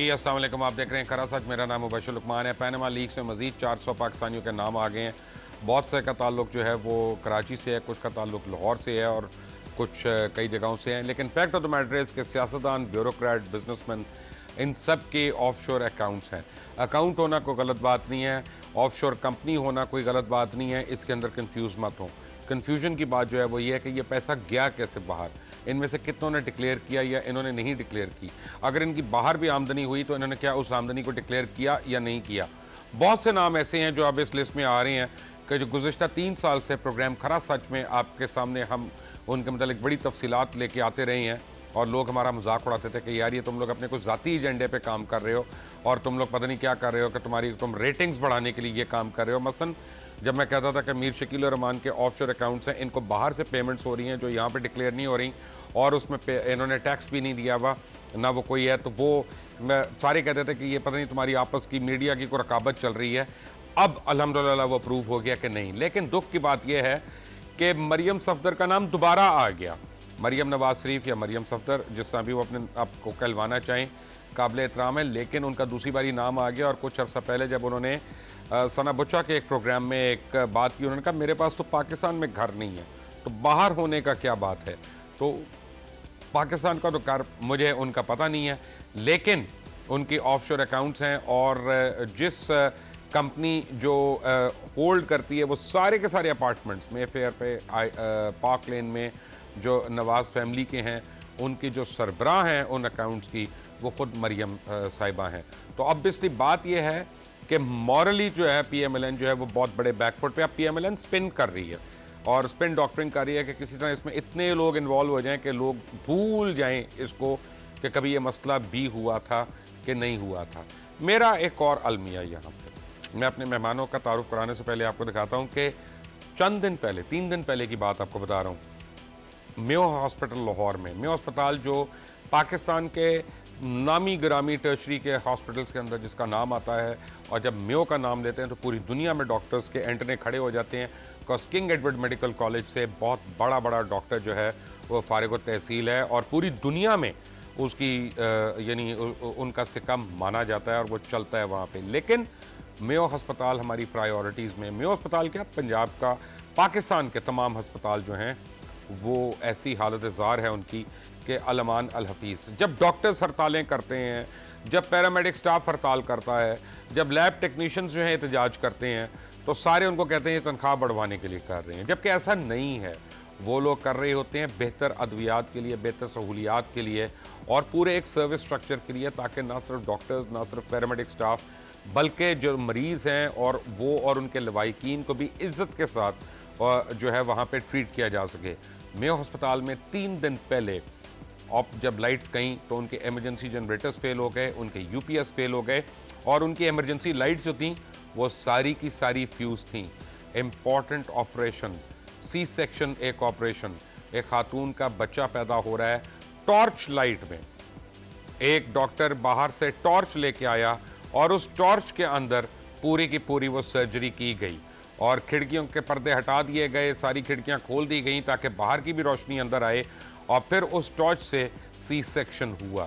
جی السلام علیکم، آپ دیکھ رہے ہیں کرا سچ میرا نام مبشر لکمان ہے۔ پینما لیگز میں مزید چار سو پاکستانیوں کے نام آگئے ہیں۔ بہت سے کا تعلق جو ہے وہ کراچی سے ہے، کچھ کا تعلق لاہور سے ہے اور کچھ کئی جگہوں سے ہیں۔ لیکن فیکٹ آف دا میٹر کے سیاستدان بیوروکریٹ بزنس مین ان سب کے آف شور اکاؤنٹس ہیں۔ اکاؤنٹ ہونا کوئی غلط بات نہیں ہے۔ آف شور کمپنی ہونا کوئی غلط بات نہیں ہے۔ اس کے اندر کنفیوز مت ہوں۔ کنفیوژن کی بات جو ہے وہ یہ ہے کہ یہ پیسہ گیا کیسے باہر؟ ان میں سے کتنوں نے ڈکلیئر کیا یا انہوں نے نہیں ڈکلیئر کی؟ اگر ان کی باہر بھی آمدنی ہوئی تو انہوں نے کیا اس آمدنی کو ڈکلیئر کیا یا نہیں کیا؟ بہت سے نام ایسے ہیں جو اب اس لسٹ میں آ رہے ہیں کہ جو گزشتہ تین سال سے پروگرام کھرا سچ میں آپ کے سامنے ہم ان کے متعلق بڑی تفصیلات لے کے آتے رہے ہیں اور لوگ ہمارا مذاق اڑاتے تھے کہ یار یہ تم لوگ اپنے کچھ ذاتی ایجنڈے پہ کام کر رہے ہو اور تم لوگ پتہ نہیں کیا کر رہے ہو کہ تمہاری تم ریٹنگز بڑھانے کے لیے یہ کام کر رہے ہو۔ مثلا جب میں کہتا تھا کہ میر شکیل الرحمان کے آف شور اکاؤنٹس ہیں، ان کو باہر سے پیمنٹس ہو رہی ہیں جو یہاں پہ ڈکلیئر نہیں ہو رہی اور اس میں انہوں نے ٹیکس بھی نہیں دیا ہوا، نہ وہ کوئی ہے۔ تو وہ میں سارے کہتے تھے کہ یہ پتہ نہیں تمہاری آپس کی میڈیا کی کوئی رقابت چل رہی ہے۔ اب الحمدللہ وہ پروف ہو گیا کہ نہیں۔ لیکن دکھ کی بات یہ ہے کہ مریم صفدر کا نام دوبارہ آ گیا۔ مریم نواز شریف یا مریم صفدر، جس طرح بھی وہ اپنے آپ کو کہلوانا چاہیں، قابل احترام ہے، لیکن ان کا دوسری باری نام آ گیا اور کچھ عرصہ پہلے جب انہوں نے سنا بچہ کے ایک پروگرام میں ایک بات کی، انہوں نے کہا، میرے پاس تو پاکستان میں گھر نہیں ہے، تو باہر ہونے کا کیا بات ہے؟ تو پاکستان کا تو گھر مجھے ان کا پتہ نہیں ہے، لیکن ان کی آف شور اکاؤنٹس ہیں اور جس کمپنی جو ہولڈ کرتی ہے، وہ سارے کے سارے اپارٹمنٹس میں فیئر پہ پاک لین میں جو نواز فیملی کے ہیں، ان کی جو سربراہ ہیں ان اکاؤنٹس کی، وہ خود مریم صاحبہ ہیں۔ تو ابویسلی بات یہ ہے کہ مورلی جو ہے پی ایم ایل این جو ہے وہ بہت بڑے بیک فوٹ پہ اب پی ایم ایل این سپن کر رہی ہے اور سپن ڈاکٹرنگ کر رہی ہے کہ کسی طرح اس میں اتنے لوگ انوالو ہو جائیں کہ لوگ بھول جائیں اس کو کہ کبھی یہ مسئلہ بھی ہوا تھا کہ نہیں ہوا تھا۔ میرا ایک اور المیہ یہاں پہ۔ میں اپنے مہمانوں کا تعارف کرانے سے پہلے آپ کو دکھاتا ہوں کہ چند دن پہلے، تین دن پہلے کی بات آپ کو بتا رہا ہوں۔ میو ہاسپٹل لاہور میں، میو ہسپتال جو پاکستان کے نامی گرامی ٹرچری کے ہاسپٹلز کے اندر جس کا نام آتا ہے اور جب میو کا نام لیتے ہیں تو پوری دنیا میں ڈاکٹرز کے انٹرنے کھڑے ہو جاتے ہیں کاس کنگ ایڈورڈ میڈیکل کالج سے بہت بڑا بڑا ڈاکٹر جو ہے وہ فارغ و تحصیل ہے اور پوری دنیا میں اس کی یعنی ان کا سکم مانا جاتا ہے اور وہ چلتا ہے وہاں پہ۔ لیکن میو ہسپتال ہماری پرائیورٹیز میں، میو ہسپتال کیا؟ پنجاب کا، پاکستان کے تمام ہسپتال جو ہیں وہ ایسی حالت زار ہے ان کی کہ علمان الحفیظ۔ جب ڈاکٹرز ہڑتالیں کرتے ہیں، جب پیرامیڈک سٹاف ہڑتال کرتا ہے، جب لیب ٹیکنیشنز جو ہیں احتجاج کرتے ہیں، تو سارے ان کو کہتے ہیں یہ تنخواہ بڑھوانے کے لیے کر رہے ہیں۔ جبکہ ایسا نہیں ہے۔ وہ لوگ کر رہے ہوتے ہیں بہتر ادویات کے لیے، بہتر سہولیات کے لیے اور پورے ایک سروس سٹرکچر کے لیے، تاکہ نہ صرف ڈاکٹرز، نہ صرف پیرامیڈک سٹاف، بلکہ جو مریض ہیں اور وہ اور ان کے لوائقین کو بھی عزت کے ساتھ جو ہے وہاں پہ ٹریٹ کیا جا سکے۔ میو ہسپتال میں تین دن پہلے جب لائٹس گئیں تو ان کے ایمرجنسی جنریٹرز فیل ہو گئے، ان کے یو پی ایس فیل ہو گئے اور ان کی ایمرجنسی لائٹس جو تھیں وہ ساری کی ساری فیوز تھیں۔ امپورٹنٹ آپریشن، سی سیکشن ایک آپریشن ایک خاتون کا بچہ پیدا ہو رہا ہے ٹارچ لائٹ میں۔ ایک ڈاکٹر باہر سے ٹارچ لے کے آیا اور اس ٹارچ کے اندر پوری کی پوری وہ سرجری کی گئی اور کھڑکیوں کے پردے ہٹا دیے گئے، ساری کھڑکیاں کھول دی گئیں تاکہ باہر کی بھی روشنی اندر آئے۔ اور پھر اس ٹارچ سے سی سیکشن ہوا۔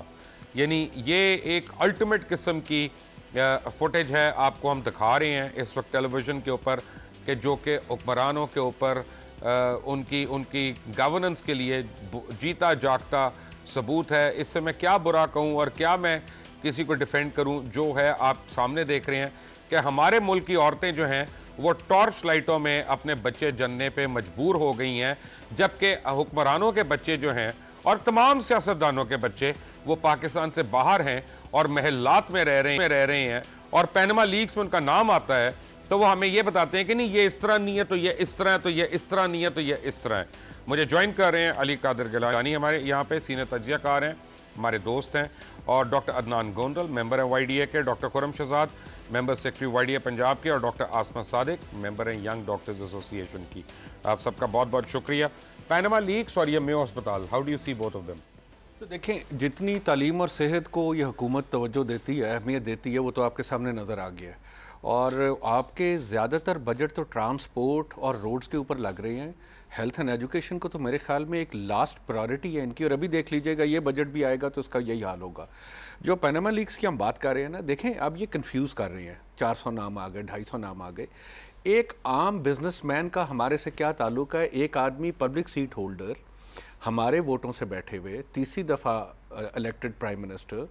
یعنی یہ ایک الٹیمیٹ قسم کی فوٹیج ہے، آپ کو ہم دکھا رہے ہیں اس وقت ٹیلی ویژن کے اوپر کہ جو کہ حکمرانوں کے اوپر ان کی ان کی گورننس کے لیے جیتا جاگتا ثبوت ہے۔ اس سے میں کیا برا کہوں اور کیا میں کسی کو ڈیفینڈ کروں، جو ہے آپ سامنے دیکھ رہے ہیں کہ ہمارے ملک کی عورتیں جو ہیں وہ ٹارچ لائٹوں میں اپنے بچے جننے پہ مجبور ہو گئی ہیں، جبکہ حکمرانوں کے بچے جو ہیں اور تمام سیاستدانوں کے بچے وہ پاکستان سے باہر ہیں اور محلات میں رہ رہے ہیں، رہ رہے ہیں۔ اور پینما لیگز میں ان کا نام آتا ہے تو وہ ہمیں یہ بتاتے ہیں کہ نہیں، یہ اس طرح نہیں ہے تو یہ اس طرح ہے، تو یہ اس طرح نہیں ہے، تو یہ اس طرح ہے۔ مجھے جوائن کر رہے ہیں علی قادر گلانی ہمارے یہاں پہ، سینئر تجزیہ کار ہیں، ہمارے دوست ہیں۔ اور ڈاکٹر عدنان گوندل، ممبر ہیں وائی ڈی اے کے، doctor Khurram Shahzad, member secretary Y D A Punjab کے اور ڈاکٹر آسمہ صادق، ممبر ہیں ینگ ڈاکٹرز ایسوسیشن کی۔ آپ سب کا بہت بہت شکریہ۔ پینما لیکس اور یہ میو ہسپتال۔ How do you see both of them تو دیکھیں، جتنی تعلیم اور صحت کو یہ حکومت توجہ دیتی ہے، اہمیت دیتی ہے، وہ تو آپ کے سامنے نظر آ گیا ہے۔ اور آپ کے زیادہ تر بجٹ تو ٹرانسپورٹ اور روڈز کے اوپر لگ رہے ہیں۔ ہیلتھ اینڈ ایجوکیشن کو تو میرے خیال میں ایک لاسٹ پرائرٹی ہے ان کی، اور ابھی دیکھ لیجیے گا، یہ بجٹ بھی آئے گا تو اس کا یہی حال ہوگا۔ جو پینما لیگس کی ہم بات کر رہے ہیں نا، دیکھیں اب یہ کنفیوز کر رہے ہیں۔ چار سو نام آ گئے، ڈھائی سو نام آ گئے۔ ایک عام بزنس مین کا ہمارے سے کیا تعلق ہے؟ ایک آدمی پبلک سیٹ ہولڈر ہمارے ووٹوں سے بیٹھے ہوئے، تیسری دفعہ الیکٹڈ پرائم منسٹر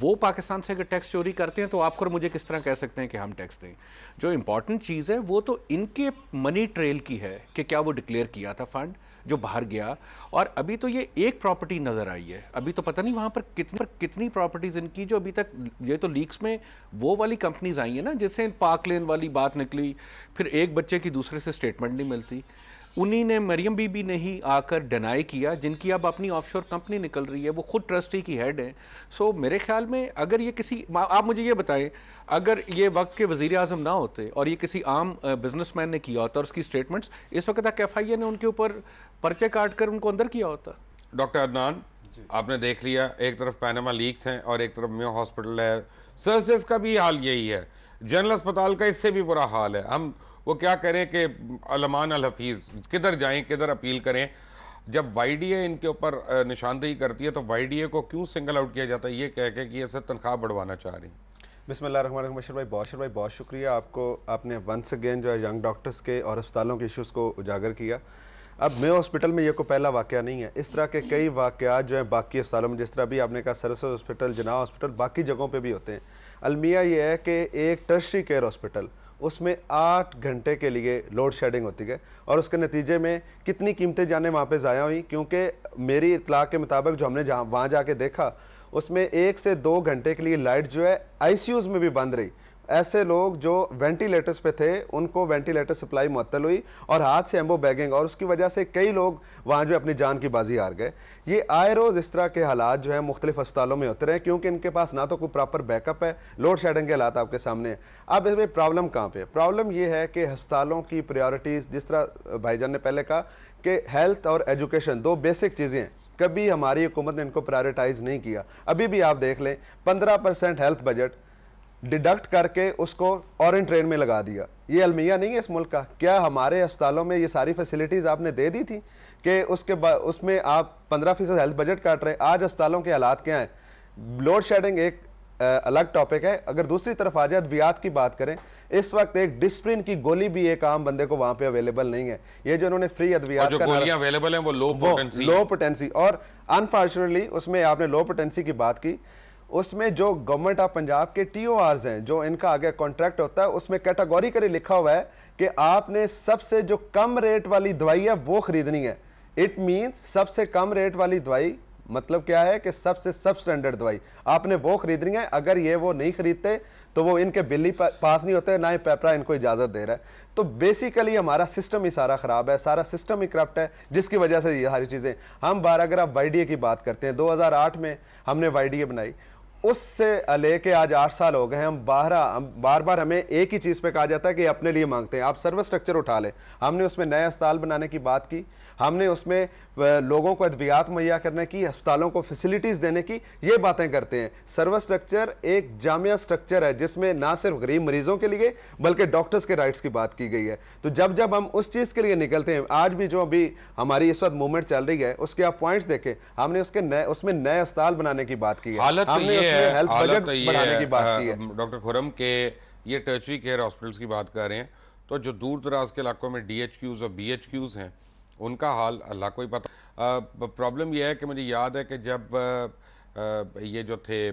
وہ پاکستان سے اگر ٹیکس چوری کرتے ہیں تو آپ کو مجھے کس طرح کہہ سکتے ہیں کہ ہم ٹیکس دیں؟ جو امپورٹنٹ چیز ہے، وہ تو ان کے منی ٹریل کی ہے کہ کیا وہ ڈکلیئر کیا تھا فنڈ جو باہر گیا۔ اور ابھی تو یہ ایک پراپرٹی نظر آئی ہے۔ ابھی تو پتہ نہیں وہاں پر کتنی پر کتنی پراپرٹیز ان کی جو ابھی تک یہ تو لیکس میں وہ والی کمپنیز آئی ہیں نا، جس سے پاک لین والی بات نکلی، پھر ایک بچے کی دوسرے سے سٹیٹمنٹ نہیں ملتی۔ انہی نے مریم بی بی نے ہی آ کر ڈینائی کیا جن کی اب اپنی آف شور کمپنی نکل رہی ہے وہ خود ٹرسٹی کی ہیڈ ہیں۔ سو میرے خیال میں اگر یہ کسی آپ مجھے یہ بتائیں اگر یہ وقت کے وزیر اعظم نہ ہوتے اور یہ کسی عام بزنس مین نے کیا ہوتا اور اس کی سٹیٹمنٹس اس وقت تک ایف آئی اے نے ان کے اوپر پرچے کاٹ کر ان کو اندر کیا ہوتا۔ ڈاکٹر عدنان آپ نے دیکھ لیا ایک طرف پینما لیکس ہیں اور ایک طرف میو ہاسپٹل ہے۔ سرسز کا بھی حال یہی ہے۔ جنرل اسپتال کا اس سے بھی برا حال ہے۔ ہم وہ کیا کریں کہ علمان الحفیظ، کدھر جائیں، کدھر اپیل کریں؟ جب وائی ڈی اے ان کے اوپر نشاندہی کرتی ہے تو وائی ڈی اے کو کیوں سنگل آؤٹ کیا جاتا ہے؟ یہ کہہ کے کہ یہ سے تنخواہ بڑھوانا چاہ رہی ہیں۔ بسم اللہ الرحمن الرحیم مشر بھائی، بہت بھائی بہت شکریہ آپ کو، آپ نے ونس اگین جو ہے ینگ ڈاکٹرز کے اور اسپتالوں کے ایشوز کو اجاگر کیا۔ اب میں ہاسپٹل میں یہ کو پہلا واقعہ نہیں ہے۔ اس طرح کے کئی واقعات جو ہیں باقی اسپتالوں میں، جس طرح بھی آپ نے کہا سرسز ہاسپٹل جناح ہاسپٹل باقی جگہوں پہ بھی ہوتے ہیں۔ المیہ یہ ہے کہ ایک ٹرشری کیئر ہاسپٹل اس میں آٹھ گھنٹے کے لیے لوڈ شیڈنگ ہوتی ہے اور اس کے نتیجے میں کتنی قیمتیں جانے وہاں پہ ضائع ہوئیں؟ کیونکہ میری اطلاع کے مطابق جو ہم نے جہاں وہاں جا کے دیکھا، اس میں ایک سے دو گھنٹے کے لیے لائٹ جو ہے آئی سی یوز میں بھی بند رہی۔ ایسے لوگ جو وینٹیلیٹرز پہ تھے، ان کو وینٹیلیٹر سپلائی معطل ہوئی اور ہاتھ سے ایمبو بیگنگ اور اس کی وجہ سے کئی لوگ وہاں جو اپنی جان کی بازی ہار گئے۔ یہ آئے روز اس طرح کے حالات جو ہیں مختلف اسپتالوں میں ہوتے رہے، کیونکہ ان کے پاس نہ تو کوئی پراپر بیک اپ ہے لوڈ شیڈنگ کے حالات آپ کے سامنے۔ ہیں اب اس میں پرابلم کہاں پہ پرابلم یہ ہے کہ ہسپتالوں کی پریورٹیز جس طرح بھائی جان نے پہلے کہا کہ ہیلتھ اور ایجوکیشن دو بیسک چیزیں ہیں۔ کبھی ہماری حکومت نے ان کو پرائرٹائز نہیں کیا۔ ابھی بھی آپ دیکھ لیں، پندرہ پرسنٹ ہیلتھ بجٹ ڈیڈکٹ کر کے اس کو اورن ٹرین میں لگا دیا۔ یہ المیہ نہیں ہے اس ملک کا۔ کیا ہمارے اسپتالوں میں یہ ساری فیسلٹیز آپ نے دے دی تھی کہ اس کے اس میں آپ پندرہ فیصد ہیلتھ بجٹ کاٹ رہے آج اسپتالوں کے حالات کیا ہیں؟ لوڈ شیڈنگ ایک الگ ٹاپک ہے۔ اگر دوسری طرف آ جائے ادویات کی بات کریں اس وقت ایک ڈسپرین کی گولی بھی ایک عام بندے کو وہاں پہ اویلیبل نہیں ہے۔ یہ جو انہوں نے فری ادویات جو گولیاں اویلیبل ہیں وہ لو پوٹنسی لو پوٹنسی اور انفارچونیٹلی اس میں آپ نے لو پوٹنسی کی بات کی۔ اس میں جو گورنمنٹ آف پنجاب کے ٹی او آرز ہیں، جو ان کا آگے کانٹریکٹ ہوتا ہے، اس میں کیٹاگوریکلی لکھا ہوا ہے کہ آپ نے سب سے جو کم ریٹ والی دوائی ہے وہ خریدنی ہے۔ اٹ مینس سب سے کم ریٹ والی دوائی مطلب کیا ہے کہ سب سے سب سٹینڈرڈ دوائی۔ آپ نے وہ خریدنی ہے، اگر یہ وہ نہیں خریدتے تو وہ ان کے بلی پاس نہیں ہوتے، نہ ہی پیپرا ان کو اجازت دے رہا ہے۔ تو بیسیکلی ہمارا سسٹم ہی سارا خراب ہے، سارا سسٹم ہی کرپٹ ہے، جس کی وجہ سے یہ ساری چیزیں۔ ہم بار اگر آپ وائی ڈی اے کی بات کرتے ہیں، دو ہزار آٹھ میں ہم نے وائی ڈی اے بنائی۔ اس سے لے کے آج آٹھ سال ہو گئے ہم بارہ بار بار ہمیں ایک ہی چیز پہ کہا جاتا ہے کہ اپنے لیے مانگتے ہیں، آپ سروس سٹرکچر اٹھا لیں۔ ہم نے اس میں نئے اسپتال بنانے کی بات کی۔ ہم نے اس میں لوگوں کو ادویات مہیا کرنے کی ہسپتالوں کو فیسلٹیز دینے کی یہ باتیں کرتے ہیں۔ سروس سٹرکچر ایک جامعہ سٹرکچر ہے جس میں نہ صرف غریب مریضوں کے لیے بلکہ ڈاکٹرز کے رائٹس کی بات کی گئی ہے۔ تو جب جب ہم اس چیز کے لیے نکلتے ہیں آج بھی جو ابھی ہماری اس وقت موومنٹ چل رہی ہے اس کے آپ پوائنٹس دیکھیں۔ ہم نے اس کے نئے اس میں نئے اسپتال بنانے کی بات کی ہے۔ ہم نے اس میں ہیلتھ بجٹ بڑھانے کی بات کی ہے۔ ڈاکٹر خورم کے یہ ٹرچری کیئر ہاسپٹلس کی بات کر رہے ہیں۔ تو جو دور دراز کے علاقوں میں ڈی ایچ کیوز اور بی ایچ کیوز ہیں ان کا حال اللہ کو ہی پتہ پرابلم یہ ہے کہ مجھے یاد ہے کہ جب یہ جو تھے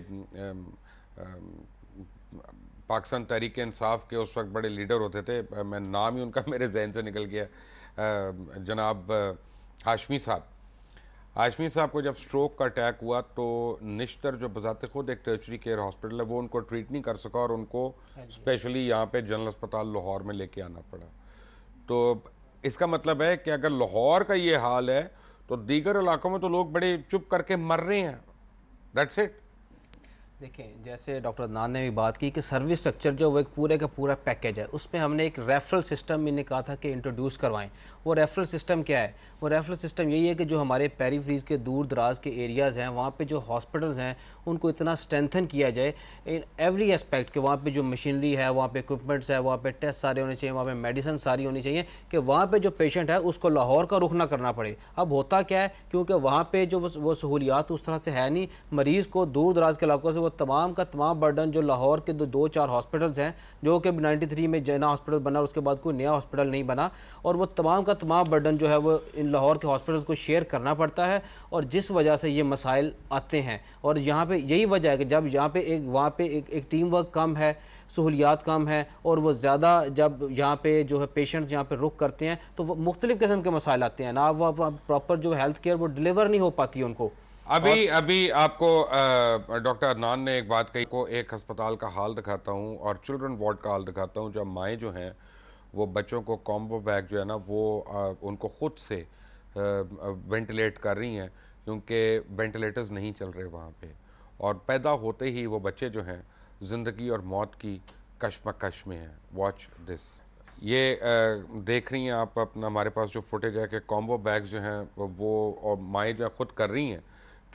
پاکستان تحریک انصاف کے اس وقت بڑے لیڈر ہوتے تھے۔ میں نام ہی ان کا میرے ذہن سے نکل گیا۔ جناب ہاشمی صاحب۔ ہاشمی صاحب کو جب سٹروک کا اٹیک ہوا تو نشتر جو بذات خود ایک ٹرچری کیئر ہاسپٹل ہے وہ ان کو ٹریٹ نہیں کر سکا اور ان کو اسپیشلی یہاں پہ جنرل اسپتال لاہور میں لے کے آنا پڑا۔ تو اس کا مطلب ہے کہ اگر لاہور کا یہ حال ہے تو دیگر علاقوں میں تو لوگ بڑے چپ کر کے مر رہے ہیں۔ دیٹس اٹ دیکھیں، جیسے ڈاکٹر عدنان نے بھی بات کی کہ سروس سٹرکچر جو وہ ایک پورے کا پورا پیکیج ہے۔ اس میں ہم نے ایک ریفرل سسٹم میں نے کہا تھا کہ انٹروڈیوس کروائیں۔ وہ ریفرل سسٹم کیا ہے؟ وہ ریفرل سسٹم یہی ہے کہ جو ہمارے پیری فریز کے دور دراز کے ایریاز ہیں، وہاں پہ جو ہاسپٹلز ہیں، ان کو اتنا سٹرینتھن کیا جائے۔ ان ایوری اسپیکٹ کہ وہاں پہ جو مشینری ہے، وہاں پہ اکوپمنٹس ہے، وہاں پہ ٹیسٹ سارے ہونے چاہیے، وہاں پہ میڈیسن ساری ہونی چاہیے کہ وہاں پہ جو پیشنٹ ہے، اس کو لاہور کا رخ نہ کرنا پڑے۔ اب ہوتا کیا ہے؟ کیونکہ وہاں پہ جو وہ سہولیات اس طرح سے ہے نہیں، مریض کو دور دراز کے علاقوں سے وہ تمام کا تمام برڈن جو لاہور کے دو دو چار ہاسپٹلز ہیں، جو کہ نائنٹی تھری میں جینا ہاسپٹل بنا اس کے بعد کوئی نیا ہاسپٹل نہیں بنا، اور وہ تمام کا تمام برڈن جو ہے وہ ان لاہور کے ہاسپٹلز کو شیئر کرنا پڑتا ہے، اور جس وجہ سے یہ مسائل آتے ہیں۔ اور یہاں پہ یہی وجہ ہے کہ جب یہاں پہ ایک، وہاں پہ ایک ایک ٹیم ورک کم ہے، سہولیات کم ہے اور وہ زیادہ جب یہاں پہ جو ہے پیشنٹس یہاں پہ رخ کرتے ہیں، تو وہ مختلف قسم کے مسائل آتے ہیں۔ نہ وہ پراپر جو ہیلتھ کیئر وہ ڈلیور نہیں ہو پاتی ان کو۔ ابھی ابھی آپ کو ڈاکٹر عدنان نے ایک بات کہی کو ایک ہسپتال کا حال دکھاتا ہوں اور چلڈرن وارڈ کا حال دکھاتا ہوں۔ جب مائیں جو ہیں وہ بچوں کو کومبو بیگ جو ہے نا وہ ان کو خود سے وینٹیلیٹ کر رہی ہیں کیونکہ وینٹیلیٹرز نہیں چل رہے وہاں پہ۔ اور پیدا ہوتے ہی وہ بچے جو ہیں زندگی اور موت کی کشمکش میں ہیں۔ واچ دس یہ دیکھ رہی ہیں آپ اپنا ہمارے پاس جو فوٹیج ہے کہ کومبو بیگز جو ہیں وہ مائیں جو خود کر رہی ہیں۔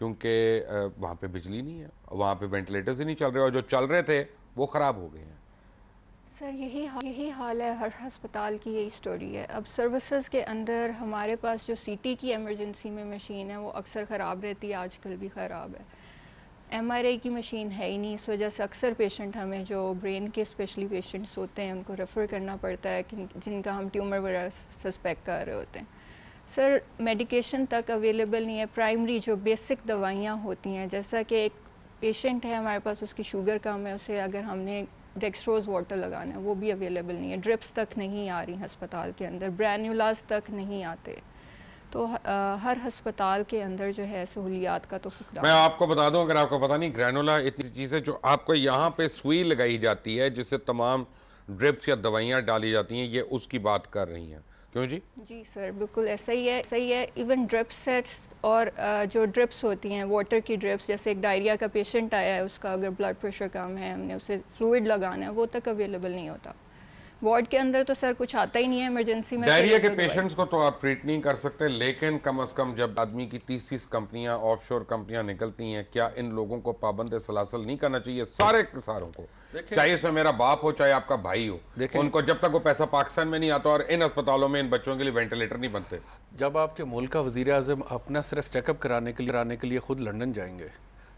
کیونکہ وہاں پہ بجلی نہیں ہے، وہاں پہ وینٹیلیٹرز ہی نہیں چل رہے، اور جو چل رہے تھے، وہ خراب ہو گئے ہیں۔ سر، یہی یہی حال ہے، ہر ہسپتال کی یہی سٹوری ہے۔ اب سروسز کے اندر ہمارے پاس جو سی ٹی کی ایمرجنسی میں مشین ہے، وہ اکثر خراب رہتی ہے، آج کل بھی خراب ہے۔ ایم آر آئی کی مشین ہے ہی نہیں، اس وجہ سے اکثر پیشنٹ ہمیں جو برین کے اسپیشلی پیشنٹس ہوتے ہیں، ان کو ریفر کرنا پڑتا ہے جن کا ہم ٹیومر وغیرہ سسپیکٹ کر رہے ہوتے ہیں۔ سر میڈیکیشن تک اویلیبل نہیں ہے۔ پرائمری جو بیسک دوائیاں ہوتی ہیں، جیسا کہ ایک پیشنٹ ہے، ہمارے پاس اس کی شوگر کم ہے، اسے اگر ہم نے ڈیکسٹروز واٹر لگانا ہے، وہ بھی اویلیبل نہیں ہے۔ ڈرپس تک نہیں آ رہی ہسپتال کے اندر برینولاز تک نہیں آتے۔ تو ہر ہسپتال کے اندر جو ہے سہولیات کا تو فقدان۔ میں آپ کو بتا دوں، اگر آپ کو پتا نہیں گرینولا اتنی چیز ہے جو آپ کو یہاں پہ سوئی لگائی جاتی ہے، جس سے تمام ڈرپس یا دوائیاں ڈالی جاتی ہیں، یہ اس کی بات کر رہی ہیں۔ کیوں جی؟ جی سر بالکل ایسا ہی ہے صحیح ہے۔ ایون ڈرپ سیٹس اور جو ڈرپس ہوتی ہیں واٹر کی ڈرپس جیسے ایک ڈائریا کا پیشنٹ آیا ہے اس کا اگر بلڈ پریشر کم ہے ہم نے اسے فلوئڈ لگانا ہے وہ تک اویلیبل نہیں ہوتا۔ وارڈ کے اندر تو سر کچھ آتا ہی نہیں ہے ایمرجنسی میں ڈائریا کے پیشنٹس کو تو آپ ٹریٹ نہیں کر سکتے لیکن کم از کم جب آدمی کی تیس تیس کمپنیاں آف شور کمپنیاں نکلتی ہیں کیا ان لوگوں کو پابند سلاسل نہیں کرنا چاہیے؟ سارے کساروں کو۔ چاہیے اس میں میرا باپ ہو چاہے آپ کا بھائی ہو ان کو جب تک وہ پیسہ پاکستان میں نہیں آتا اور ان اسپتالوں میں ان بچوں کے لیے وینٹیلیٹر نہیں بنتے۔ جب آپ کے ملک کا وزیر اعظم اپنا صرف چیک اپ کرانے کے لیے خود لنڈن جائیں گے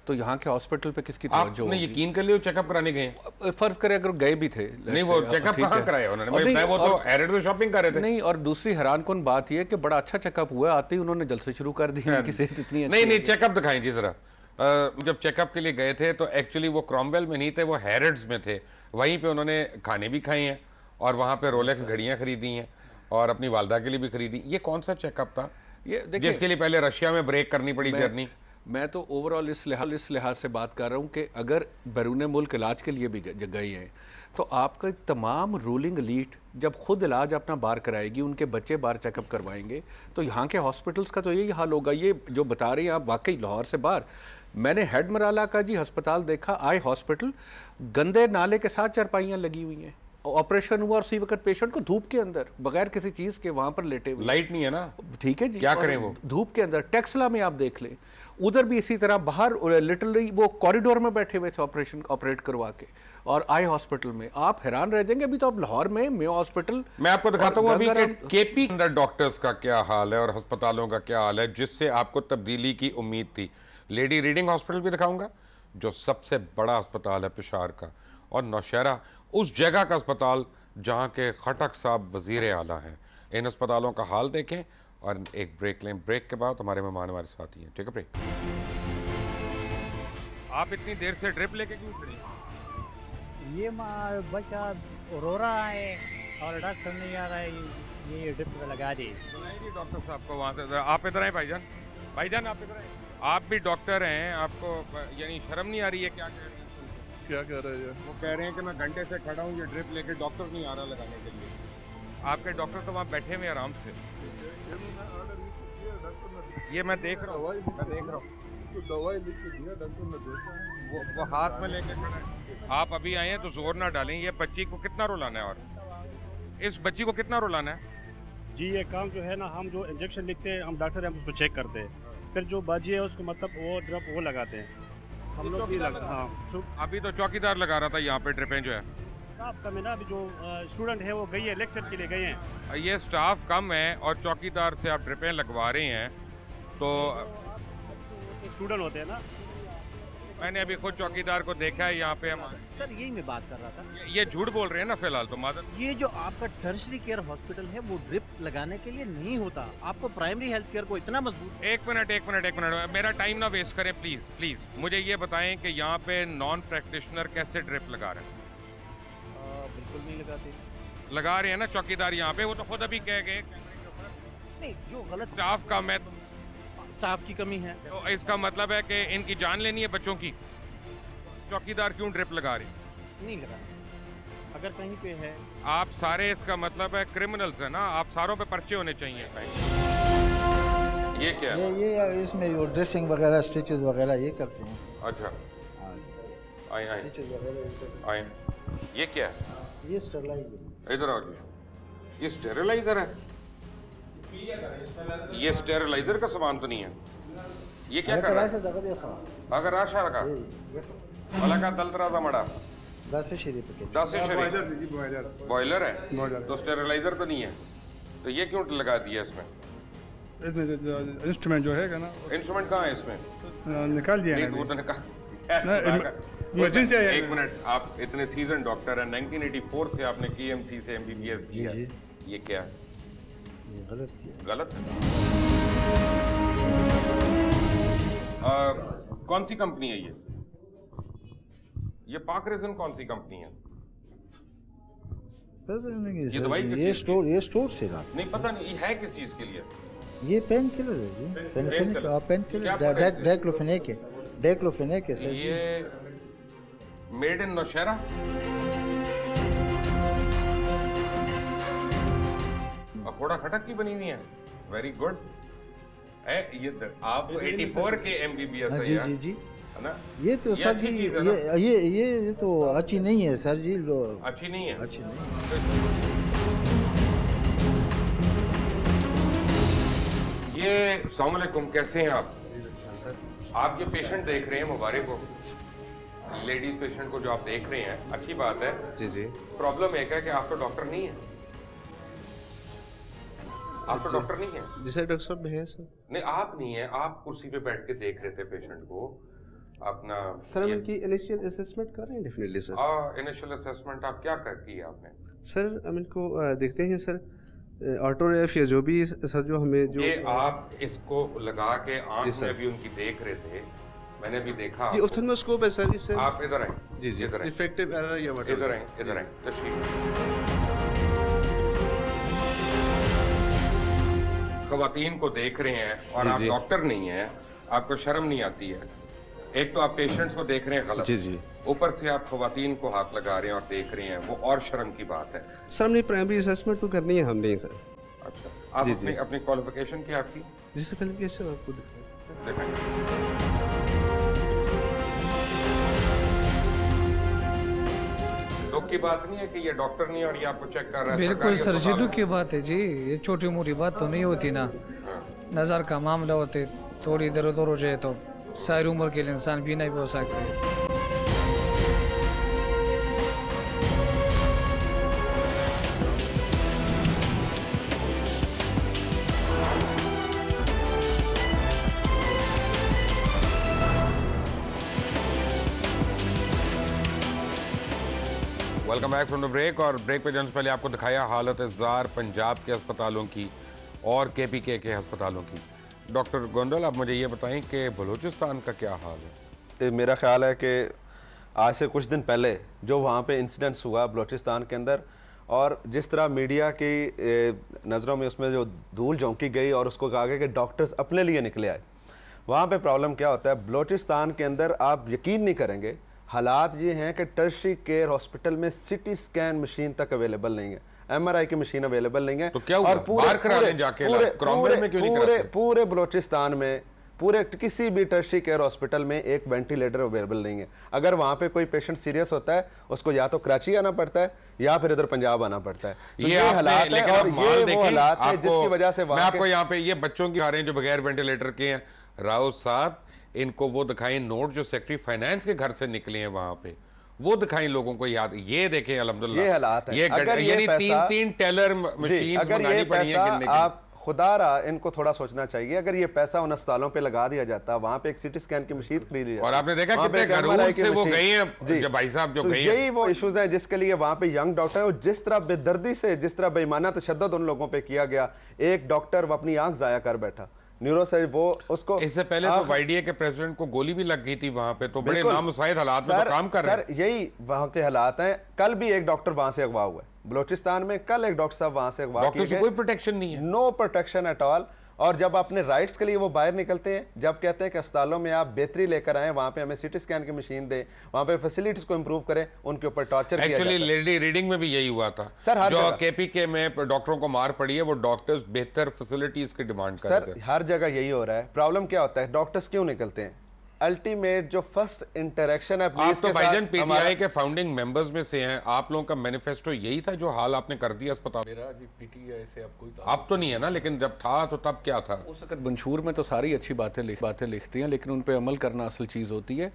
تو یہاں کے ہاسپٹل پہ کس کی توجہ آپ نے یقین کر لیا چیک اپ کرانے گئے؟ فرض کرے اگر گئے بھی تھے نہیں وہ چیک اپ کہاں کرائے انہوں نے؟ وہ تو ایرڈ تو شاپنگ کر رہے تھے۔ نہیں اور دوسری حیران کن بات یہ ہے کہ بڑا اچھا چیک اپ ہوا آتے ہی انہوں نے جلسے شروع کر دی اتنی نہیں نہیں چیک اپ دکھائیں جی ذرا۔ جب چیک اپ کے لیے گئے تھے تو ایکچولی وہ کرومویل میں نہیں تھے وہ ہیرڈز میں تھے۔ وہیں پہ انہوں نے کھانے بھی کھائے ہیں اور وہاں پہ رولیکس گھڑیاں خریدی ہیں اور اپنی والدہ کے لیے بھی خریدی۔ یہ کون سا چیک اپ تھا؟ جس کے لیے پہلے رشیا میں بریک کرنی پڑی جرنی میں تو اوورال اس لحاظ اس لحاظ سے بات کر رہا ہوں کہ اگر بیرون ملک علاج کے لیے بھی گئے ہیں تو آپ کا تمام رولنگ لیٹ جب خود علاج اپنا بار کرائے گی ان کے بچے بار چیک اپ کروائیں گے تو یہاں کے ہاسپٹلس کا تو یہی حال ہوگا۔ یہ جو بتا رہے ہیں آپ واقعی لاہور سے باہر۔ میں نے ہیڈ مرالہ کا جی ہسپتال دیکھا آئے ہاسپٹل گندے نالے کے ساتھ چرپائیاں لگی ہوئی ہیں۔ آپریشن ہوا اور اسی وقت پیشنٹ کو دھوپ کے اندر بغیر کسی چیز کے وہاں پر لیٹے ہوئے۔ لائٹ نہیں ہے نا؟ ٹھیک ہے جی۔ کیا کریں وہ؟ دھوپ کے اندر ٹیکسلا میں آپ دیکھ لیں۔ ادھر بھی اسی طرح باہر لٹرلی وہ کوریڈور میں بیٹھے ہوئے تھے آپریشن آپریٹ کروا کے۔ اور آئی ہاسپٹل میں آپ حیران رہ جائیں گے ابھی تو آپ لاہور میں میو ہاسپٹل۔ میں آپ کو دکھاتا ہوں ابھی کہ کے پی اندر ڈاکٹرز کا کیا حال ہے اور ہسپتالوں کا کیا حال ہے جس سے آپ کو تبدیلی کی امید تھی۔ لیڈی ریڈنگ ہاسپٹل بھی دکھاؤں گا جو سب سے بڑا ہسپتال ہے پشار کا اور نوشہرہ اس جگہ کا ہسپتال جہاں کے خٹک صاحب وزیر اعلیٰ ہیں۔ ان ہسپتالوں کا حال دیکھیں اور ایک بریک لیں۔ بریک کے بعد ہمارے مہمان ہمارے ساتھ ہی ہیں۔ ٹھیک ہے بریک۔ آپ اتنی دیر سے ڈرپ لے کے کیوں کھڑی یہ بچہ رو رہا ہے اور ڈاکٹر نہیں آ رہا ہے یہ ڈرپ لگا دی ڈاکٹر صاحب کو وہاں سے۔ آپ ادھر آئیں بھائی جان۔ بھائی جان آپ آپ بھی ڈاکٹر ہیں آپ کو یعنی شرم نہیں آ رہی ہے کیا کہہ رہے ہیں؟ کیا کہہ رہے ہیں؟ وہ کہہ رہے ہیں کہ میں گھنٹے سے کھڑا ہوں یہ ڈرپ لے کے ڈاکٹر نہیں آ رہا لگانے کے لیے۔ آپ کے ڈاکٹر تو وہاں بیٹھے ہوئے آرام سے۔ یہ میں دیکھ رہا ہوں میں دیکھ رہا ہوں۔ دوائی ڈاکٹر ہوں وہ ہاتھ میں لے کے کھڑا ہے۔ آپ ابھی آئے ہیں تو زور نہ ڈالیں یہ بچی کو کتنا رولانا ہے اور؟ اس بچی کو کتنا رولانا ہے؟ جی یہ کام جو ہے نا ہم جو انجیکشن لکھتے ہیں ہم ڈاکٹر ہیں ہم اس کو چیک کرتے ہیں۔ پھر جو باجی ہے اس کو مطلب وہ ڈرپ وہ لگاتے ہیں۔ ہم لوگ بھی ہاں۔ ابھی تو چوکی دار لگا رہا تھا یہاں پہ ڈرپیں جو ہے۔ سٹاف کم ہے نا ابھی جو اسٹوڈنٹ ہیں وہ گئی ہے لیکچر کے لیے گئے ہیں۔ یہ سٹاف کم ہے اور چوکی دار سے آپ ڈرپیں لگوا رہے ہیں۔ تو اسٹوڈنٹ ہوتے ہیں نا۔ میں نے ابھی خود چوکی دار کو دیکھا ہے یہاں پہ ہم سر یہی میں بات کر رہا تھا۔ یہ جھوٹ بول رہے ہیں نا فی الحال تو مادر یہ جو آپ کا ٹرسری کیئر ہاسپٹل ہے وہ ڈرپ لگانے کے لیے نہیں ہوتا۔ آپ کو پرائمری ہیلتھ کیئر کو اتنا مضبوط ایک منٹ ایک منٹ ایک منٹ۔ میرا ٹائم نہ ویسٹ کریں پلیز پلیز مجھے یہ بتائیں کہ یہاں پہ نان پریکٹیشنر کیسے ڈرپ لگا رہے ہیں؟ بالکل نہیں لگاتے۔ لگا رہے ہیں نا چوکی دار یہاں پہ وہ تو خود ابھی کہہ گئے۔ نہیں جو غلط اسٹاف کا میں اسٹاف کی کمی ہے۔ تو اس کا مطلب ہے کہ ان کی جان لینی ہے بچوں کی۔ چوکی دار کیوں ڈرپ لگا رہی نہیں لگا اگر کہیں پہ ہے۔ آپ سارے اس کا مطلب ہے کرمنلز ہیں نا آپ ساروں پہ پرچے ہونے چاہیے۔ یہ کیا یہ اس میں وہ ڈریسنگ وغیرہ اسٹیچز وغیرہ یہ کرتے ہیں۔ اچھا۔ ہاں۔ آئیں آئیں۔ آئیں۔ یہ کیا ہے؟ یہ اسٹرلائزر ادھر آ یہ اسٹیرلائزر ہے۔ یہ سٹیرلائزر کا سامان تو نہیں ہے۔ یہ کیا کر رہا ہے؟ اگر راشا رکھا بھلا کا ملکا دلترازا مڑا۔ دس شریف بوائلر جی، ہے؟ تو سٹیرلائزر تو نہیں ہے۔ تو یہ کیوں لگا دیا اس میں؟ انسٹرومنٹ جو ہے نا انسٹرومنٹ کہاں ہے اس میں؟ نکال دیا وہ تو نکال ایک منٹ آپ اتنے سیزن ڈاکٹر ہیں۔ نائنٹین ایٹی فور سے آپ نے کی ایم سی سے ایم بی بی ایس کیا۔ یہ کیا؟ ہے غلط کیا غلط؟ کون سی کمپنی ہے یہ؟ یہ پاک ریزن کون سی کمپنی ہے؟ یہ دوائی کس چیز یہ سٹور سے رہا نہیں پتہ نہیں یہ ہے کس چیز کے لیے؟ یہ پین کلر ہے جی۔ Pain colour. ڈیکلوفینیک ہے۔ ڈیک ڈیکلوفینیک ہے جی۔ یہ میڈ ان نوشہرہ؟ گھوڑا کھٹک کی بنی ہوئی ہے ویری گڈ آپ ایٹی فور کے ایم بی بی ایس جی جی جی یہ تو سر جی یہ تو اچھی نہیں ہے سر جی اچھی نہیں ہے۔ اچھی نہیں یہ السلام علیکم کیسے ہیں آپ؟ آپ یہ پیشنٹ دیکھ رہے ہیں مبارک کو لیڈیز پیشنٹ کو جو آپ دیکھ رہے ہیں اچھی بات ہے۔ جی جی۔ پرابلم ایک ہے کہ آپ تو ڈاکٹر نہیں ہے آپ کا جی. ڈاکٹر نہیں ہے؟ جی ڈاکٹر صاحب ہیں سر۔ نہیں آپ نہیں ہیں آپ کرسی پہ بیٹھ کے دیکھ رہے تھے پیشنٹ کو۔ اپنا سر ہم ان کی انیشیل اسیسمنٹ کر رہے ہیں ڈیفینیٹلی سر۔ ہاں انیشیل اسیسمنٹ آپ کیا کر کی آپ نے؟ سر ہم ان کو دیکھتے ہیں سر۔ آٹو ریف یا جو بھی سر جو ہمیں جو آپ اس کو لگا کے آنکھ جی میں بھی ان کی دیکھ رہے تھے۔ میں نے بھی دیکھا جی اوتھرموسکوپ ہے سر جی اس سے آپ ادھر آئیں۔ جی جی۔ افیکٹو ایرر یا واٹ ادھر آئیں ادھر آئیں۔ تشریف۔ خواتین کو دیکھ رہے ہیں اور جی، آپ جی۔ ڈاکٹر نہیں ہیں آپ کو شرم نہیں آتی ہے۔ ایک تو آپ پیشنٹس کو دیکھ رہے ہیں غلط۔ جی، اوپر سے آپ خواتین کو ہاتھ لگا رہے ہیں اور دیکھ رہے ہیں وہ اور شرم کی بات ہے۔ سر ہم نے پرائمری اسیسمنٹ تو کرنی ہے ہم نے سر۔ اچھا۔ آپ اپنی اپنی کوالیفیکیشن کیا آپ کی؟ جس سر کوالیفیکیشن آپ کو دکھائیں تعلق کی بات نہیں ہے کہ یہ ڈاکٹر نہیں اور یہ آپ کو چیک کر رہا ہے بالکل سرجیدو کی بات ہے جی یہ چھوٹی موٹی بات تو نہیں ہوتی نا۔ ہاں۔ نظر کا معاملہ ہوتے تھوڑی ادھر ادھر ہو جائے تو ساری عمر کے لیے انسان بھی نہیں ہو سکتے ویلکم بیک فرام بریک اور بریک پہ جانس پہلے آپ کو دکھایا حالت ازار پنجاب کے ہسپتالوں کی اور کے پی کے کے ہسپتالوں کی۔ ڈاکٹر گونڈل آپ مجھے یہ بتائیں کہ بلوچستان کا کیا حال ہے؟ میرا خیال ہے کہ آج سے کچھ دن پہلے جو وہاں پہ انسیڈنٹس ہوا بلوچستان کے اندر اور جس طرح میڈیا کی نظروں میں اس میں جو دھول جھونکی گئی اور اس کو کہا گیا کہ ڈاکٹرز اپنے لیے نکلے آئے۔ وہاں پہ پرابلم کیا ہوتا ہے؟ بلوچستان کے اندر آپ یقین نہیں کریں گے حالات یہ ہیں کہ ٹرشری کیئر ہاسپٹل میں سٹی سکین مشین تک اویلیبل نہیں ہے۔ ایم آر آئی کی مشین اویلیبل نہیں ہے۔ تو کیا اور پورے پورے بلوچستان میں پورے کسی بھی ٹرشی کیئر ہاسپٹل میں ایک وینٹی لیٹر اویلیبل نہیں ہے۔ اگر وہاں پہ کوئی پیشنٹ سیریس ہوتا ہے اس کو یا تو کراچی آنا پڑتا ہے یا پھر ادھر پنجاب آنا پڑتا ہے۔ یہ حالات ہیں اور یہ وہ حالات ہیں جس کی وجہ سے میں آپ کو یہاں پہ یہ بچوں کی آ رہے ہیں جو بغیر وینٹی لیٹر کے ہیں راو صاحب ان کو وہ دکھائیں نوٹ جو سیکٹری فائنانس کے گھر سے نکلے ہیں وہاں پہ وہ دکھائیں لوگوں کو یاد یہ دیکھیں الحمدللہ۔ یہ حالات ہیں۔ اگر یہ یعنی تین پیسہ- تین ٹیلر جی مشینز یہ پڑی ہیں کی آپ خدا را ان کو تھوڑا سوچنا چاہیے اگر یہ پیسہ ان اسپتالوں پہ لگا دیا جاتا وہاں پہ ایک سیٹی سکین کی مشین خرید لی اور آپ نے دیکھا کتنے کی سے وہ گئے ہیں جی۔ جو بھائی صاحب جو گئے ہیں۔ یہی وہ ایشوز ہیں جس کے لیے وہاں پہ ینگ ڈاکٹر ہیں اور جس طرح بے دردی سے جس طرح بےمانہ تشدد ان لوگوں پہ کیا گیا ایک ڈاکٹر وہ اپنی آنکھ ضائع کر بیٹھا۔ نیورو سے وہ اس کو اس سے پہلے تو وائی ڈی اے کے پریزیڈنٹ کو گولی بھی لگ گئی تھی وہاں پہ تو بڑے۔ نامسائد حالات میں تو کام کر رہے ہیں سر یہی وہاں کے حالات ہیں۔ کل بھی ایک ڈاکٹر وہاں سے اغوا ہوا ہے۔ بلوچستان میں کل ایک ڈاکٹر صاحب وہاں سے اغوا ڈاکٹر کیے سے گئے۔ کوئی پروٹیکشن نہیں ہے۔ نو پروٹیکشن ایٹ آل اور جب اپنے رائٹس کے لیے وہ باہر نکلتے ہیں جب کہتے ہیں کہ اسپتالوں میں آپ بہتری لے کر آئیں وہاں پہ ہمیں سیٹی سکین کی مشین دیں وہاں پہ فیسلٹیز کو امپروو کریں ان کے اوپر ٹارچر کیا جاتا ہے۔ لیڈی ریڈنگ میں بھی یہی ہوا تھا۔ سر، ہر جو۔ کے پی کے میں ڈاکٹروں کو مار پڑی ہے وہ ڈاکٹرز بہتر فیسلٹیز کی ڈیمانڈ کر سر رہے تھے۔ ہر جگہ یہی ہو رہا ہے۔ پرابلم کیا ہوتا ہے؟ ڈاکٹرز کیوں نکلتے ہیں؟ الٹیمیٹ جو فرسٹ انٹریکشن ہے آپ تو بھائی جان پی ٹی آئی کے فاؤنڈنگ ممبرز میں سے ہیں آپ لوگوں کا مینیفیسٹو یہی تھا جو حال آپ نے کر دیا اسپتال میرا جی پی ٹی آئی سے اب کوئی اب تو نہیں ہے نا لیکن جب تھا تو تب کیا تھا؟ اس وقت منشور میں تو ساری اچھی باتیں باتیں لکھتی ہیں لیکن ان پہ عمل کرنا اصل چیز ہوتی ہے۔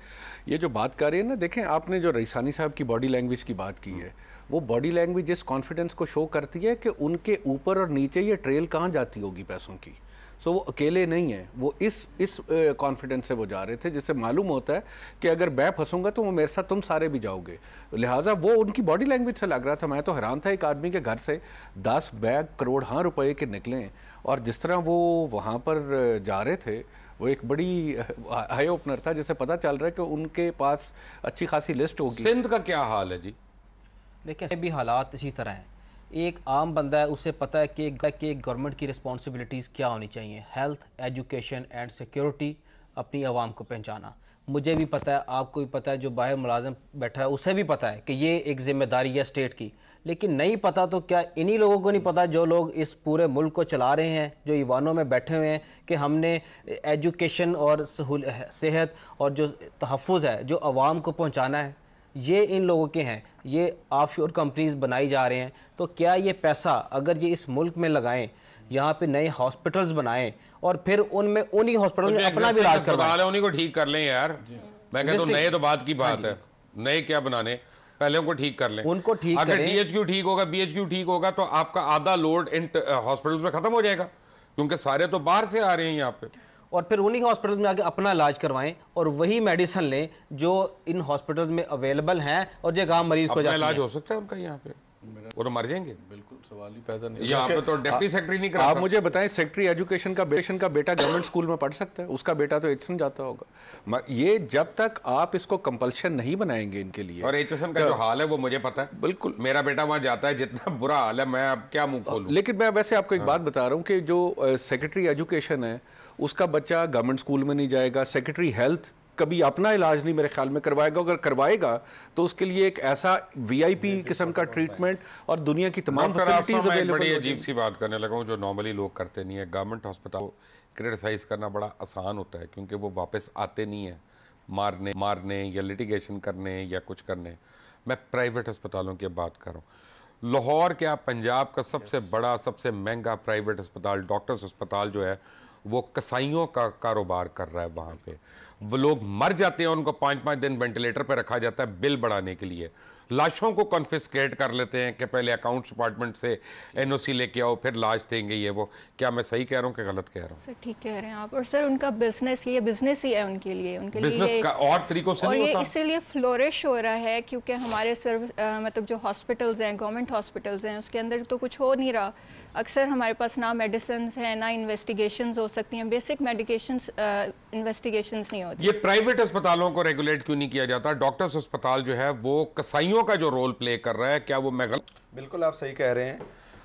یہ جو بات کر رہی ہے نا دیکھیں آپ نے جو ریسانی صاحب کی باڈی لینگویج کی بات کی ہے۔ وہ باڈی لینگویج اس کانفیڈنس کو شو کرتی ہے کہ ان کے اوپر اور نیچے یہ ٹریل کہاں جاتی ہوگی پیسوں کی۔ سو وہ اکیلے نہیں ہیں، وہ اس اس کانفیڈنس سے وہ جا رہے تھے، جس سے معلوم ہوتا ہے کہ اگر میں پھنسوں گا تو وہ میرے ساتھ تم سارے بھی جاؤ گے۔ لہٰذا وہ ان کی باڈی لینگویج سے لگ رہا تھا۔ میں تو حیران تھا ایک آدمی کے گھر سے دس بیگ کروڑ ہاں روپے کے نکلیں اور جس طرح وہ وہاں پر جا رہے تھے، وہ ایک بڑی ہائی اوپنر تھا، جسے پتہ چل رہا ہے کہ ان کے پاس اچھی خاصی لسٹ ہوگی۔ سندھ کا کیا حال ہے جی؟ دیکھیں بھی حالات اسی طرح ہیں۔ ایک عام بندہ ہے، اسے پتہ ہے کہ کہ گورنمنٹ کی رسپانسبلٹیز کیا ہونی چاہیے۔ ہیلتھ ایجوکیشن اینڈ سیکیورٹی اپنی عوام کو پہنچانا۔ مجھے بھی پتہ ہے، آپ کو بھی پتہ ہے، جو باہر ملازم بیٹھا ہے، اسے بھی پتہ ہے کہ یہ ایک ذمہ داری ہے اسٹیٹ کی۔ لیکن نہیں پتہ تو کیا انہی لوگوں کو نہیں پتہ جو لوگ اس پورے ملک کو چلا رہے ہیں، جو ایوانوں میں بیٹھے ہوئے ہیں کہ ہم نے ایجوکیشن اور صحت اور جو تحفظ ہے، جو عوام کو پہنچانا ہے۔ یہ ان لوگوں کے ہیں یہ آف شور کمپنیز بنائی جا رہے ہیں۔ تو کیا یہ پیسہ اگر یہ اس ملک میں لگائیں یہاں پہ نئے ہاسپٹلز بنائیں اور پھر ان میں انہی ہاسپٹل میں اپنا بھی علاج کروائیں؟ انہی کو ٹھیک کر لیں یار۔ میں کہتا ہوں نئے تو بات کی بات ہے۔ نئے کیا بنانے؟ پہلے ان کو ٹھیک کر لیں۔ ان کو ٹھیک اگر کریں۔ ڈی ایچ کیو ٹھیک ہوگا بی ایچ کیو ٹھیک ہوگا تو آپ کا آدھا لوڈ ان ہاسپٹلز میں ختم ہو جائے گا۔ کیونکہ سارے تو باہر سے آ رہے ہیں یہاں پہ۔ اور پھر انہی ہاسپٹلز میں آگے اپنا علاج کروائیں اور وہی میڈیسن لیں جو ان ہاسپٹلز میں اویلیبل ہیں اور جو عام مریض کو اپنا جاتی علاج ہیں۔ ہو سکتا ہے ان کا یہاں پہ؟ وہ تو مر جائیں گے۔ بالکل سوال ہی پیدا نہیں یہاں پہ تو ڈپٹی سیکٹری نہیں کرتا۔ آپ مجھے بتائیں سیکٹری ایجوکیشن کا بیشن کا بیٹا گورنمنٹ اسکول میں پڑھ سکتا ہے؟ اس کا بیٹا تو ایچسن جاتا ہوگا۔ یہ جب تک آپ اس کو کمپلشن نہیں بنائیں گے ان کے لیے اور ایچ ایس این کا جو حال ہے وہ مجھے پتا ہے۔ بالکل۔ میرا بیٹا وہاں جاتا ہے جتنا برا حال ہے میں اب کیا منہ کھولوں؟ لیکن میں ویسے آپ کو ایک بات بتا رہا ہوں کہ جو سیکرٹری ایجوکیشن ہے اس کا بچہ گورنمنٹ اسکول میں نہیں جائے گا سیکرٹری ہیلتھ کبھی اپنا علاج نہیں میرے خیال میں کروائے گا اگر کروائے گا تو اس کے لیے ایک ایسا وی آئی پی قسم کا ٹریٹمنٹ اور دنیا کی تمام فیسلٹیز بڑی عجیب سی بات کرنے لگا ہوں جو نارملی لوگ کرتے نہیں ہے گورنمنٹ ہسپتال کریٹیسائز کرنا بڑا آسان ہوتا ہے کیونکہ وہ واپس آتے نہیں ہیں۔ مارنے مارنے یا لٹیگیشن کرنے یا کچھ کرنے۔ میں پرائیویٹ ہسپتالوں کی بات کر رہا ہوں۔ لاہور کیا پنجاب کا سب سے بڑا سب سے مہنگا پرائیویٹ ہسپتال ڈاکٹرز ہسپتال جو ہے وہ کسائیوں کا کاروبار کر رہا ہے وہاں پہ۔ وہ لوگ مر جاتے ہیں ان کو پانچ پانچ دن وینٹیلیٹر پہ رکھا جاتا ہے بل بڑھانے کے لیے۔ لاشوں کو کنفسکیٹ کر لیتے ہیں کہ پہلے اکاؤنٹس ڈپارٹمنٹ سے این او سی لے کے آؤ پھر لاش دیں گے یہ وہ۔ کیا میں صحیح کہہ رہا ہوں کہ غلط کہہ رہا ہوں؟ سر ٹھیک کہہ رہے ہیں آپ۔ اور سر ان کا بزنس یہ بزنس ہی ہے ان کے لیے۔ ان کے لیے کا اور طریقوں سے اور یہ اسی لیے فلورش ہو رہا ہے کیونکہ ہمارے سروس مطلب جو ہاسپٹلز ہیں گورنمنٹ ہاسپٹلز ہیں اس کے اندر تو کچھ ہو نہیں رہا۔ اکثر ہمارے پاس نہ میڈیسنز ہیں نہ انویسٹیگیشنز ہو سکتی ہیں بیسک میڈیکیشنز انویسٹیگیشنز نہیں ہوتی یہ پرائیویٹ اسپتالوں کو ریگولیٹ کیوں نہیں کیا جاتا؟ ڈاکٹرز اسپتال جو ہے وہ کسائیوں کا جو رول پلے کر رہا ہے کیا وہ میں غلط بالکل آپ صحیح کہہ رہے ہیں۔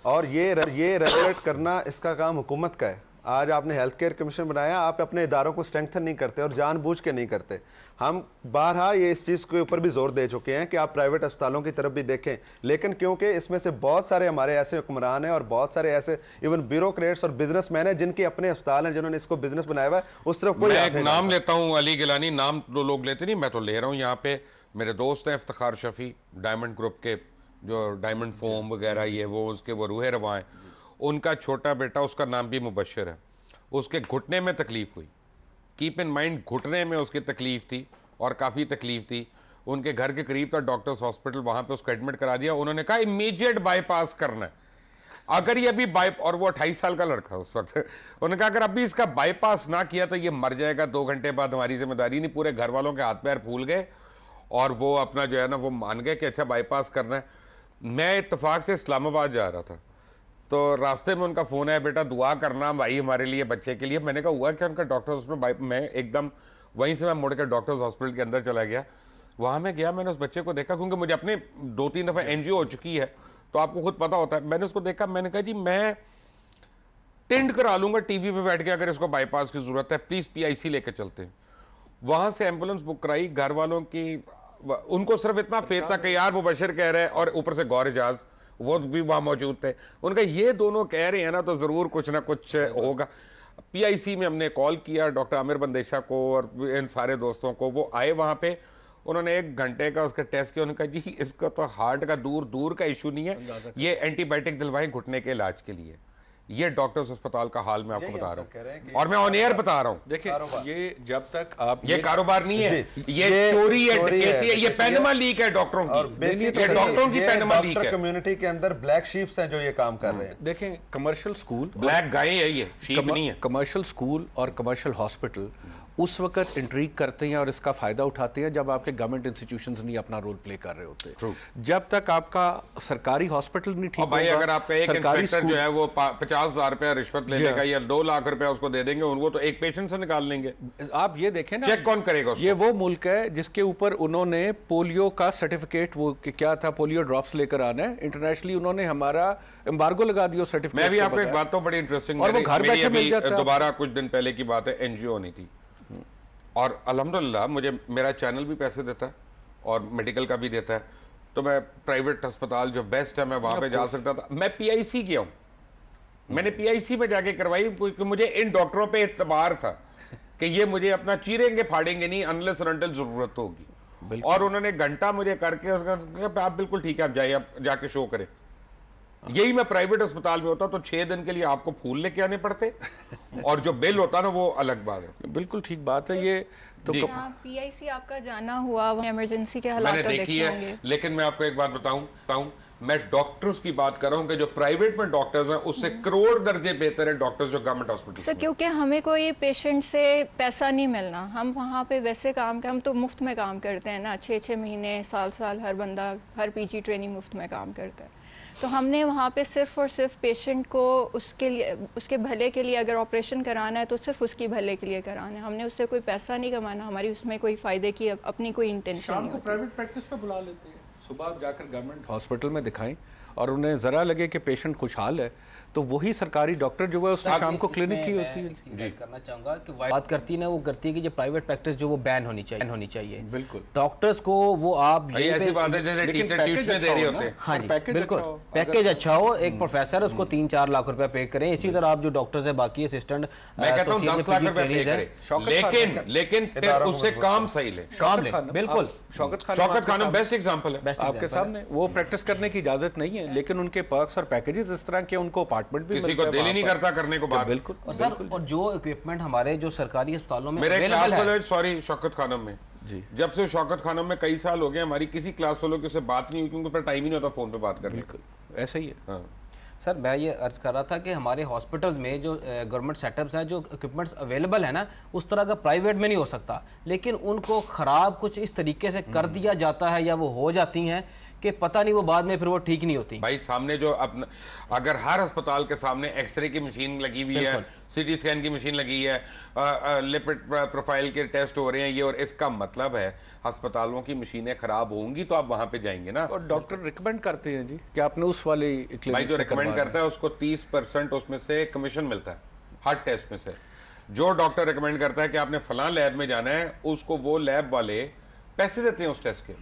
اور یہ یہ ریگولیٹ کرنا اس کا کام حکومت کا ہے۔ آج آپ نے ہیلتھ کیئر کمیشن بنایا آپ اپنے اداروں کو اسٹرینگتھن نہیں کرتے اور جان بوجھ کے نہیں کرتے۔ ہم بارہا یہ اس چیز کے اوپر بھی زور دے چکے ہیں کہ آپ پرائیویٹ اسپتالوں کی طرف بھی دیکھیں۔ لیکن کیونکہ اس میں سے بہت سارے ہمارے ایسے حکمران ہیں اور بہت سارے ایسے ایون بیوروکریٹس اور بزنس مین ہیں جن کے اپنے اسپتال ہیں جنہوں نے اس کو بزنس بنایا ہوا ہے۔ اس طرف کوئی میں ایک نام۔ لیتا ہوں علی گیلانی نام تو لوگ لیتے نہیں میں تو لے رہا ہوں۔ یہاں پہ میرے دوست ہیں افتخار شفیع ڈائمنڈ گروپ کے جو ڈائمنڈ فوم وغیرہ یہ وہ اس کے وہ روح رواں ہیں۔ ان کا چھوٹا بیٹا، اس کا نام بھی مبشر ہے۔ اس کے گھٹنے میں تکلیف ہوئی۔ کیپ ان مائنڈ گھٹنے میں اس کی تکلیف تھی اور کافی تکلیف تھی۔ ان کے گھر کے قریب تھا، ڈاکٹرز ہاسپٹل، وہاں پہ اس کو ایڈمٹ کرا دیا۔ انہوں نے کہا امیجیٹ بائی پاس کرنا ہے۔ اگر یہ ابھی بائی اور وہ اٹھائیس سال کا لڑکا اس وقت۔ انہوں نے کہا، اگر ابھی اس کا بائی پاس نہ کیا تو یہ مر جائے گا۔ دو گھنٹے بعد ہماری ذمہ داری نہیں، پورے گھر والوں کے ہاتھ پیر پھول گئے۔ اور وہ اپنا جو ہے نا، وہ مان گئے کہ اچھا بائی پاس کرنا ہے۔ میں اتفاق سے اسلام آباد جا رہا تھا۔ تو راستے میں ان کا فون ہے بیٹا دعا کرنا بھائی ہمارے لیے بچے کے لیے۔ میں نے کہا ہوا کہ ان کا ڈاکٹر ہاسپٹل میں؟ ایک دم وہیں سے میں مڑ کے ڈاکٹرز ہاسپٹل کے اندر چلا گیا۔ وہاں میں گیا میں نے اس بچے کو دیکھا کیونکہ مجھے اپنے دو تین دفعہ این جی۔ او ہو چکی ہے تو آپ کو خود پتا ہوتا ہے۔ میں نے اس کو دیکھا میں نے کہا جی میں ٹینڈ کرا لوں گا ٹی وی پہ بیٹھ کے اگر اس کو بائی پاس کی ضرورت ہے پلیز پی آئی سی لے کے چلتے ہیں۔ وہاں سے ایمبولنس بک کرائی گھر والوں کی ان کو صرف اتنا فیت تھا کہ یار مبشر کہہ رہے اور اوپر سے غور اجاز۔ وہ بھی وہاں موجود تھے۔ ان کا یہ دونوں کہہ رہے ہیں نا تو ضرور کچھ نہ کچھ ہوگا۔ پی آئی سی میں ہم نے کال کیا ڈاکٹر عامر بندیشا کو اور ان سارے دوستوں کو۔ وہ آئے وہاں پہ۔ انہوں نے ایک گھنٹے کا اس کا ٹیسٹ کیا۔ انہوں نے کہا جی اس کا تو ہارٹ کا دور دور کا ایشو نہیں ہے۔ یہ اینٹی بائیوٹک دلوائیں گھٹنے کے علاج کے لیے۔ یہ ڈاکٹرز اسپتال کا حال میں آپ کو بتا رہا ہوں۔ اور میں آن ایئر بتا رہا ہوں۔ دیکھیں یہ جب تک آپ یہ کاروبار نہیں ہے۔ جی، یہ یہ چوری ہے ڈکیتی ہے یہ پینما لیک ہے ڈاکٹروں کی۔ یہ ڈاکٹروں کی پینما لیک ڈاکٹر ہے۔ کمیونٹی کے اندر بلیک شیپس ہیں جو یہ کام کر رہے ہیں۔ دیکھیں کمرشل سکول بلیک گائے ہے یہ شیپ نہیں ہے۔ کمرشل سکول اور کمرشل ہاسپٹل اس وقت انٹریگ کرتے ہیں اور اس کا فائدہ اٹھاتے ہیں جب آپ کے گورنمنٹ انسٹیٹیوشنز نہیں اپنا رول پلے کر رہے ہوتے جب تک آپ کا سرکاری ہاسپٹل نہیں ٹھیک بھائی ہوگا اگر آپ کا ایک انسپیکٹر جو ہے وہ پچاس ہزار روپے رشوت لے لے۔ گا یا دو لاکھ روپے اس کو دے دیں گے وہ تو ایک پیشنٹ سے نکال لیں گے۔ آپ یہ دیکھیں نا چیک کون کرے گا اس کو؟ یہ وہ ملک ہے جس کے اوپر انہوں نے پولیو کا سرٹیفکیٹ وہ کیا تھا پولیو ڈراپس لے کر آنا ہے۔ انٹرنیشنلی انہوں نے ہمارا امبارگو لگا دیا سرٹیفکیٹ میں بھی آپ کو ایک بات تو بڑی انٹرسٹنگ اور وہ گھر بیٹھے مل جاتا۔ ہے دوبارہ کچھ دن پہلے کی بات ہے این جی او نہیں تھی۔ اور الحمدللہ مجھے میرا چینل بھی پیسے دیتا ہے اور میڈیکل کا بھی دیتا ہے۔ تو میں پرائیویٹ ہسپتال جو بیسٹ ہے میں وہاں پہ جا سکتا تھا۔ میں پی آئی سی کیا ہوں؟ میں نے پی آئی سی میں جا کے کروائی کیونکہ مجھے ان ڈاکٹروں پہ اعتبار تھا کہ یہ مجھے اپنا چیریں گے پھاڑیں گے نہیں انلیس انٹل ضرورت ہوگی۔ اور انہوں نے گھنٹہ مجھے کر کے آپ بالکل ٹھیک ہے آپ جائیے آپ جا کے شو کریں۔ یہی میں پرائیویٹ اسپتال میں ہوتا تو چھ دن کے لیے آپ کو پھول لے کے آنے پڑتے اور جو بل ہوتا نا وہ الگ بات ہے۔ بالکل ٹھیک بات ہے یہ تو پی آئی سی آپ کا جانا ہوا وہ ایمرجنسی کے میں حالات نے تو دیکھی ہے گے۔ لیکن میں آپ کو ایک بات بتاؤں بتاؤں میں ڈاکٹرز کی بات کر رہا ہوں کہ جو پرائیویٹ میں ڈاکٹرز ہیں اس سے کروڑ درجے بہتر ہیں ڈاکٹرز جو گورنمنٹ ہاسپٹل سر کیونکہ ہمیں کوئی پیشنٹ سے پیسہ نہیں ملنا۔ ہم وہاں پہ ویسے کام کر ہم تو مفت میں کام کرتے ہیں نا چھ چھ مہینے سال سال ہر بندہ ہر پی جی ٹریننگ مفت میں کام کرتا ہے۔ تو ہم نے وہاں پہ صرف اور صرف پیشنٹ کو اس کے لیے اس کے بھلے کے لیے اگر آپریشن کرانا ہے تو صرف اس کی بھلے کے لیے کرانا ہے۔ ہم نے اس سے کوئی پیسہ نہیں کمانا ہماری اس میں کوئی فائدے کی اپنی کوئی انٹینشن شام نہیں کو ہوتی۔ پرائیویٹ پریکٹس پہ بلا لیتے ہیں۔ صبح آپ جا کر گورنمنٹ ہاسپٹل میں دکھائیں اور انہیں ذرا لگے کہ پیشنٹ خوشحال ہے۔ تو وہی سرکاری ڈاکٹر جو ہے اس نے شام کو کلینک کی ہوتی ہے۔ ہے کرنا چاہوں گا کہ بات کرتی نا وہ کرتی ہے کہ جو پرائیویٹ پریکٹس جو وہ بین ہونی چاہیے ہونی چاہیے۔ بالکل۔ ڈاکٹرز کو وہ آپ ایسی بات ہے جیسے ٹیچر ٹیوشنیں اچھا دے رہے ہو ہوتے۔ ہیں۔ ہاں جی بالکل اچھا ہو۔ پیکیج اچھا ہو ایک پروفیسر اس کو تین چار لاکھ روپے پے کریں۔ اسی طرح آپ جو ڈاکٹرز ہیں باقی اسسٹنٹ میں کہتا ہوں دس لاکھ روپے پے کرے لیکن لیکن پھر اس سے کام صحیح لے۔ کام لیں۔ بالکل۔ شوکت خان شوکت خانم بیسٹ ایگزامپل ہے آپ کے سامنے وہ پریکٹس کرنے کی اجازت نہیں ہے لیکن ان کے پرکس اور پیکیجز اس طرح کے ان کو اپارٹمنٹ بھی کسی کو دل ہی نہیں کرتا کرنے کو بات بالکل اور سر اور جو اکوپمنٹ ہمارے جو سرکاری اسپتالوں میں میرے کلاس فیلو سوری شوکت خانم میں۔ جب سے شوکت خانم میں کئی سال ہو گئے ہماری کسی کلاس فیلو کی سے بات نہیں ہوئی کیونکہ پھر ٹائم ہی نہیں ہوتا فون پہ بات کرنے کا۔ ایسا ہی ہے۔ ہاں۔ سر میں یہ عرض کر رہا تھا کہ ہمارے ہاسپٹلز میں جو گورنمنٹ سیٹ اپس ہیں جو اکوپمنٹس اویلیبل ہیں نا اس طرح کا پرائیویٹ میں نہیں ہو سکتا۔ لیکن ان کو خراب کچھ اس طریقے سے کر دیا جاتا ہے یا وہ ہو جاتی ہیں کہ پتہ نہیں وہ بعد میں پھر وہ ٹھیک نہیں ہوتی۔ بھائی سامنے جو اپنا اگر ہر ہسپتال کے سامنے ایکس رے کی مشین لگی ہوئی ہے سی ٹی اسکین کی مشین لگی ہے لپڈ پروفائل کے ٹیسٹ ہو رہے ہیں یہ اور اس کا مطلب ہے ہسپتالوں کی مشینیں خراب ہوں گی تو آپ وہاں پہ جائیں گے نا۔ اور ڈاکٹر ریکمینڈ کرتے ہیں جی کہ آپ نے اس والی بھائی جو ریکمینڈ کرتا ہے اس کو تیس پرسنٹ اس میں سے کمیشن ملتا ہے ہر ٹیسٹ میں سے۔ جو ڈاکٹر ریکمینڈ کرتا ہے کہ آپ نے فلاں لیب میں جانا ہے اس کو وہ لیب والے پیسے دیتے ہیں اس ٹیسٹ کے۔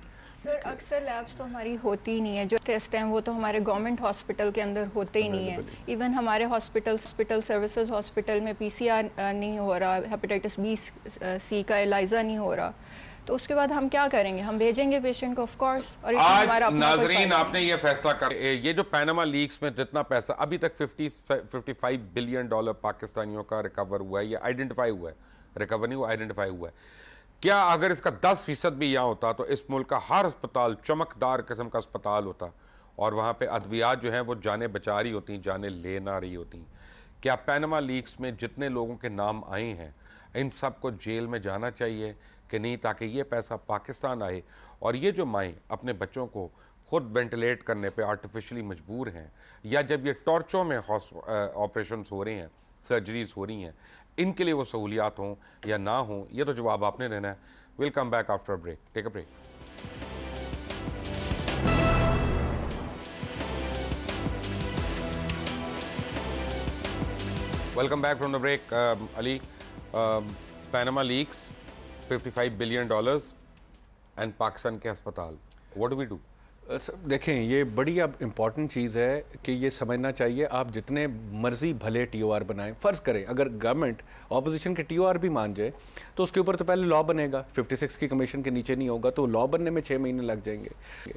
سر اکثر لیبس تو ہماری ہوتی ہی نہیں ہے جو ٹیسٹ ہیں وہ تو ہمارے گورنمنٹ ہاسپٹل کے اندر ہوتے ہی نہیں ہیں۔ ایون ہمارے ہاسپٹل ہاسپٹل سروسز ہاسپٹل میں پی سی آر نہیں ہو رہا ہیپیٹائٹس بی سی کا الائزہ نہیں ہو رہا۔ تو اس کے بعد ہم کیا کریں گے؟ ہم بھیجیں گے پیشنٹ کو آف کورس اور ہمارا ناظرین آپ نے یہ فیصلہ کر یہ جو پینما لیکس میں جتنا پیسہ ابھی تک fifty fifty five billion dollar پاکستانیوں کا ریکور ہوا ہے یہ آئیڈینٹیفائی ہوا ہے۔ ریکور نہیں ہوا آئیڈینٹیفائی ہوا ہے۔ کیا اگر اس کا دس فیصد بھی یہاں ہوتا تو اس ملک کا ہر اسپتال چمکدار قسم کا اسپتال ہوتا اور وہاں پہ ادویات جو ہیں وہ جانیں بچا رہی ہوتی جانیں لے نہ رہی ہوتی کیا پینما لیکس میں جتنے لوگوں کے نام آئے ہیں، ان سب کو جیل میں جانا چاہیے کہ نہیں تاکہ یہ پیسہ پاکستان آئے اور یہ جو مائیں اپنے بچوں کو خود وینٹیلیٹ کرنے پہ آرٹیفیشلی مجبور ہیں یا جب یہ ٹارچوں میں آپریشنز ہو رہے ہیں سرجریز ہو رہی ہیں ان کے لیے وہ سہولیات ہوں یا نہ ہوں، یہ تو جواب آپ نے دینا ہے۔ Welcome back after break take a break welcome back from the break Ali Panama leaks fifty five billion dollars and Pakistan کے ہسپتال واٹ ڈو وی ڈو دیکھیں، یہ بڑی اب امپورٹنٹ چیز ہے کہ یہ سمجھنا چاہیے، آپ جتنے مرضی بھلے ٹی او آر بنائیں، فرض کریں، اگر گورنمنٹ اپوزیشن کے ٹی او آر بھی مان جائے، تو اس کے اوپر تو پہلے لا بنے گا۔ ففٹی سکس کی کمیشن کے نیچے نہیں ہوگا، تو لا بننے میں چھ مہینے لگ جائیں گے۔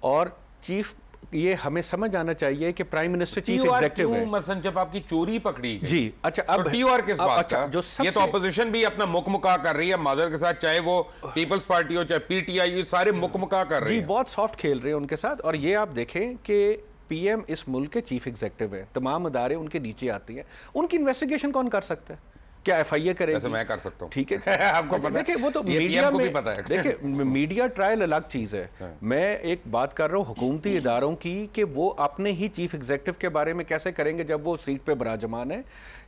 اور چیف یہ ہمیں سمجھ آنا چاہیے کہ پرائم منسٹر چیف ایگزیکٹو ہے مثلا جب آپ کی چوری پکڑی گئی؟ جی اچھا اب ٹی آر کس بات اچھا کا؟ یہ تو اپوزیشن بھی اپنا مکمکا کر رہی ہے معذر کے ساتھ چاہے وہ پیپلز پارٹی ہو چاہے پی ٹی آئی یہ سارے مکمکا کر رہے جی ہیں۔ بہت سافٹ کھیل رہے ہیں ان کے ساتھ اور یہ آپ دیکھیں کہ پی ایم اس ملک کے چیف ایگزیکٹو ہے تمام ادارے ان کے نیچے آتی ہیں۔ ان کی انویسٹیگیشن کون کر سکتا ہے؟ کیا ایف آئی اے کرے گی؟ میں کر سکتا ہوں۔ ٹھیک ہے۔ آپ کو پتہ ہے۔ دیکھیں وہ تو میڈیا میں دیکھیں میڈیا ٹرائل الگ چیز ہے۔ میں ایک بات کر رہا ہوں حکومتی اداروں کی کہ وہ اپنے ہی چیف ایگزیکٹو کے بارے میں کیسے کریں گے جب وہ سیٹ پہ براجمان ہے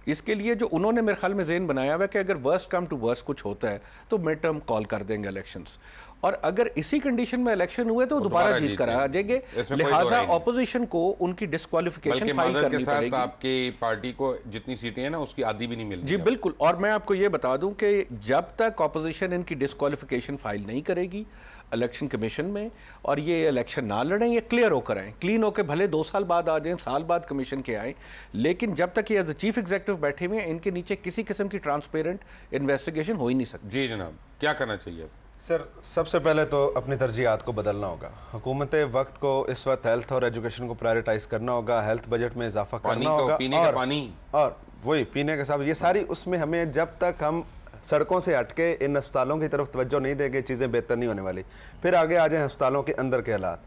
اس کے لیے جو انہوں نے میرے خیال میں ذہن بنایا ہوا ہے کہ اگر ورسٹ کم ٹو ورسٹ کچھ ہوتا ہے تو مڈ ٹرم کال کر دیں گے الیکشنز اور اگر اسی کنڈیشن میں الیکشن ہوئے تو دوبارہ جیت کر آ جائیں گے لہٰذا۔ اپوزیشن کو ان کی ڈسکوالیفیکیشن فائل کرنی پڑے ساتھ گی۔ آپ کی پارٹی کو جتنی سیٹیں ہیں نا اس کی آدھی بھی نہیں ملتی جی بالکل۔ اور میں آپ کو یہ بتا دوں کہ جب تک اپوزیشن ان کی ڈسکوالیفیکیشن فائل نہیں کرے گی الیکشن کمیشن میں اور یہ الیکشن نہ لڑیں یہ کلیئر ہو کر آئیں۔ کلین ہو کے بھلے دو سال بعد آ جائیں سال بعد کمیشن کے آئیں۔ لیکن جب تک یہ ایز اے چیف ایگزیکٹو بیٹھے ہوئے ہیں ان کے نیچے کسی قسم کی ٹرانسپیرنٹ انویسٹیگیشن ہو ہی نہیں سکتی۔ جی جناب کیا کرنا چاہیے سر سب سے پہلے تو اپنی ترجیحات کو بدلنا ہوگا۔ حکومت وقت کو اس وقت ہیلتھ اور ایجوکیشن کو پرائرٹائز کرنا ہوگا ہیلتھ بجٹ میں اضافہ کرنا ہوگا پینے کا اور- پانی۔ اور وہی پینے کا صاحب یہ ساری اس میں ہمیں جب تک ہم سڑکوں سے ہٹ کے ان اسپتالوں کی طرف توجہ نہیں دیں گے چیزیں بہتر نہیں ہونے والی پھر آگے آ جائیں ہسپتالوں کے اندر کے حالات۔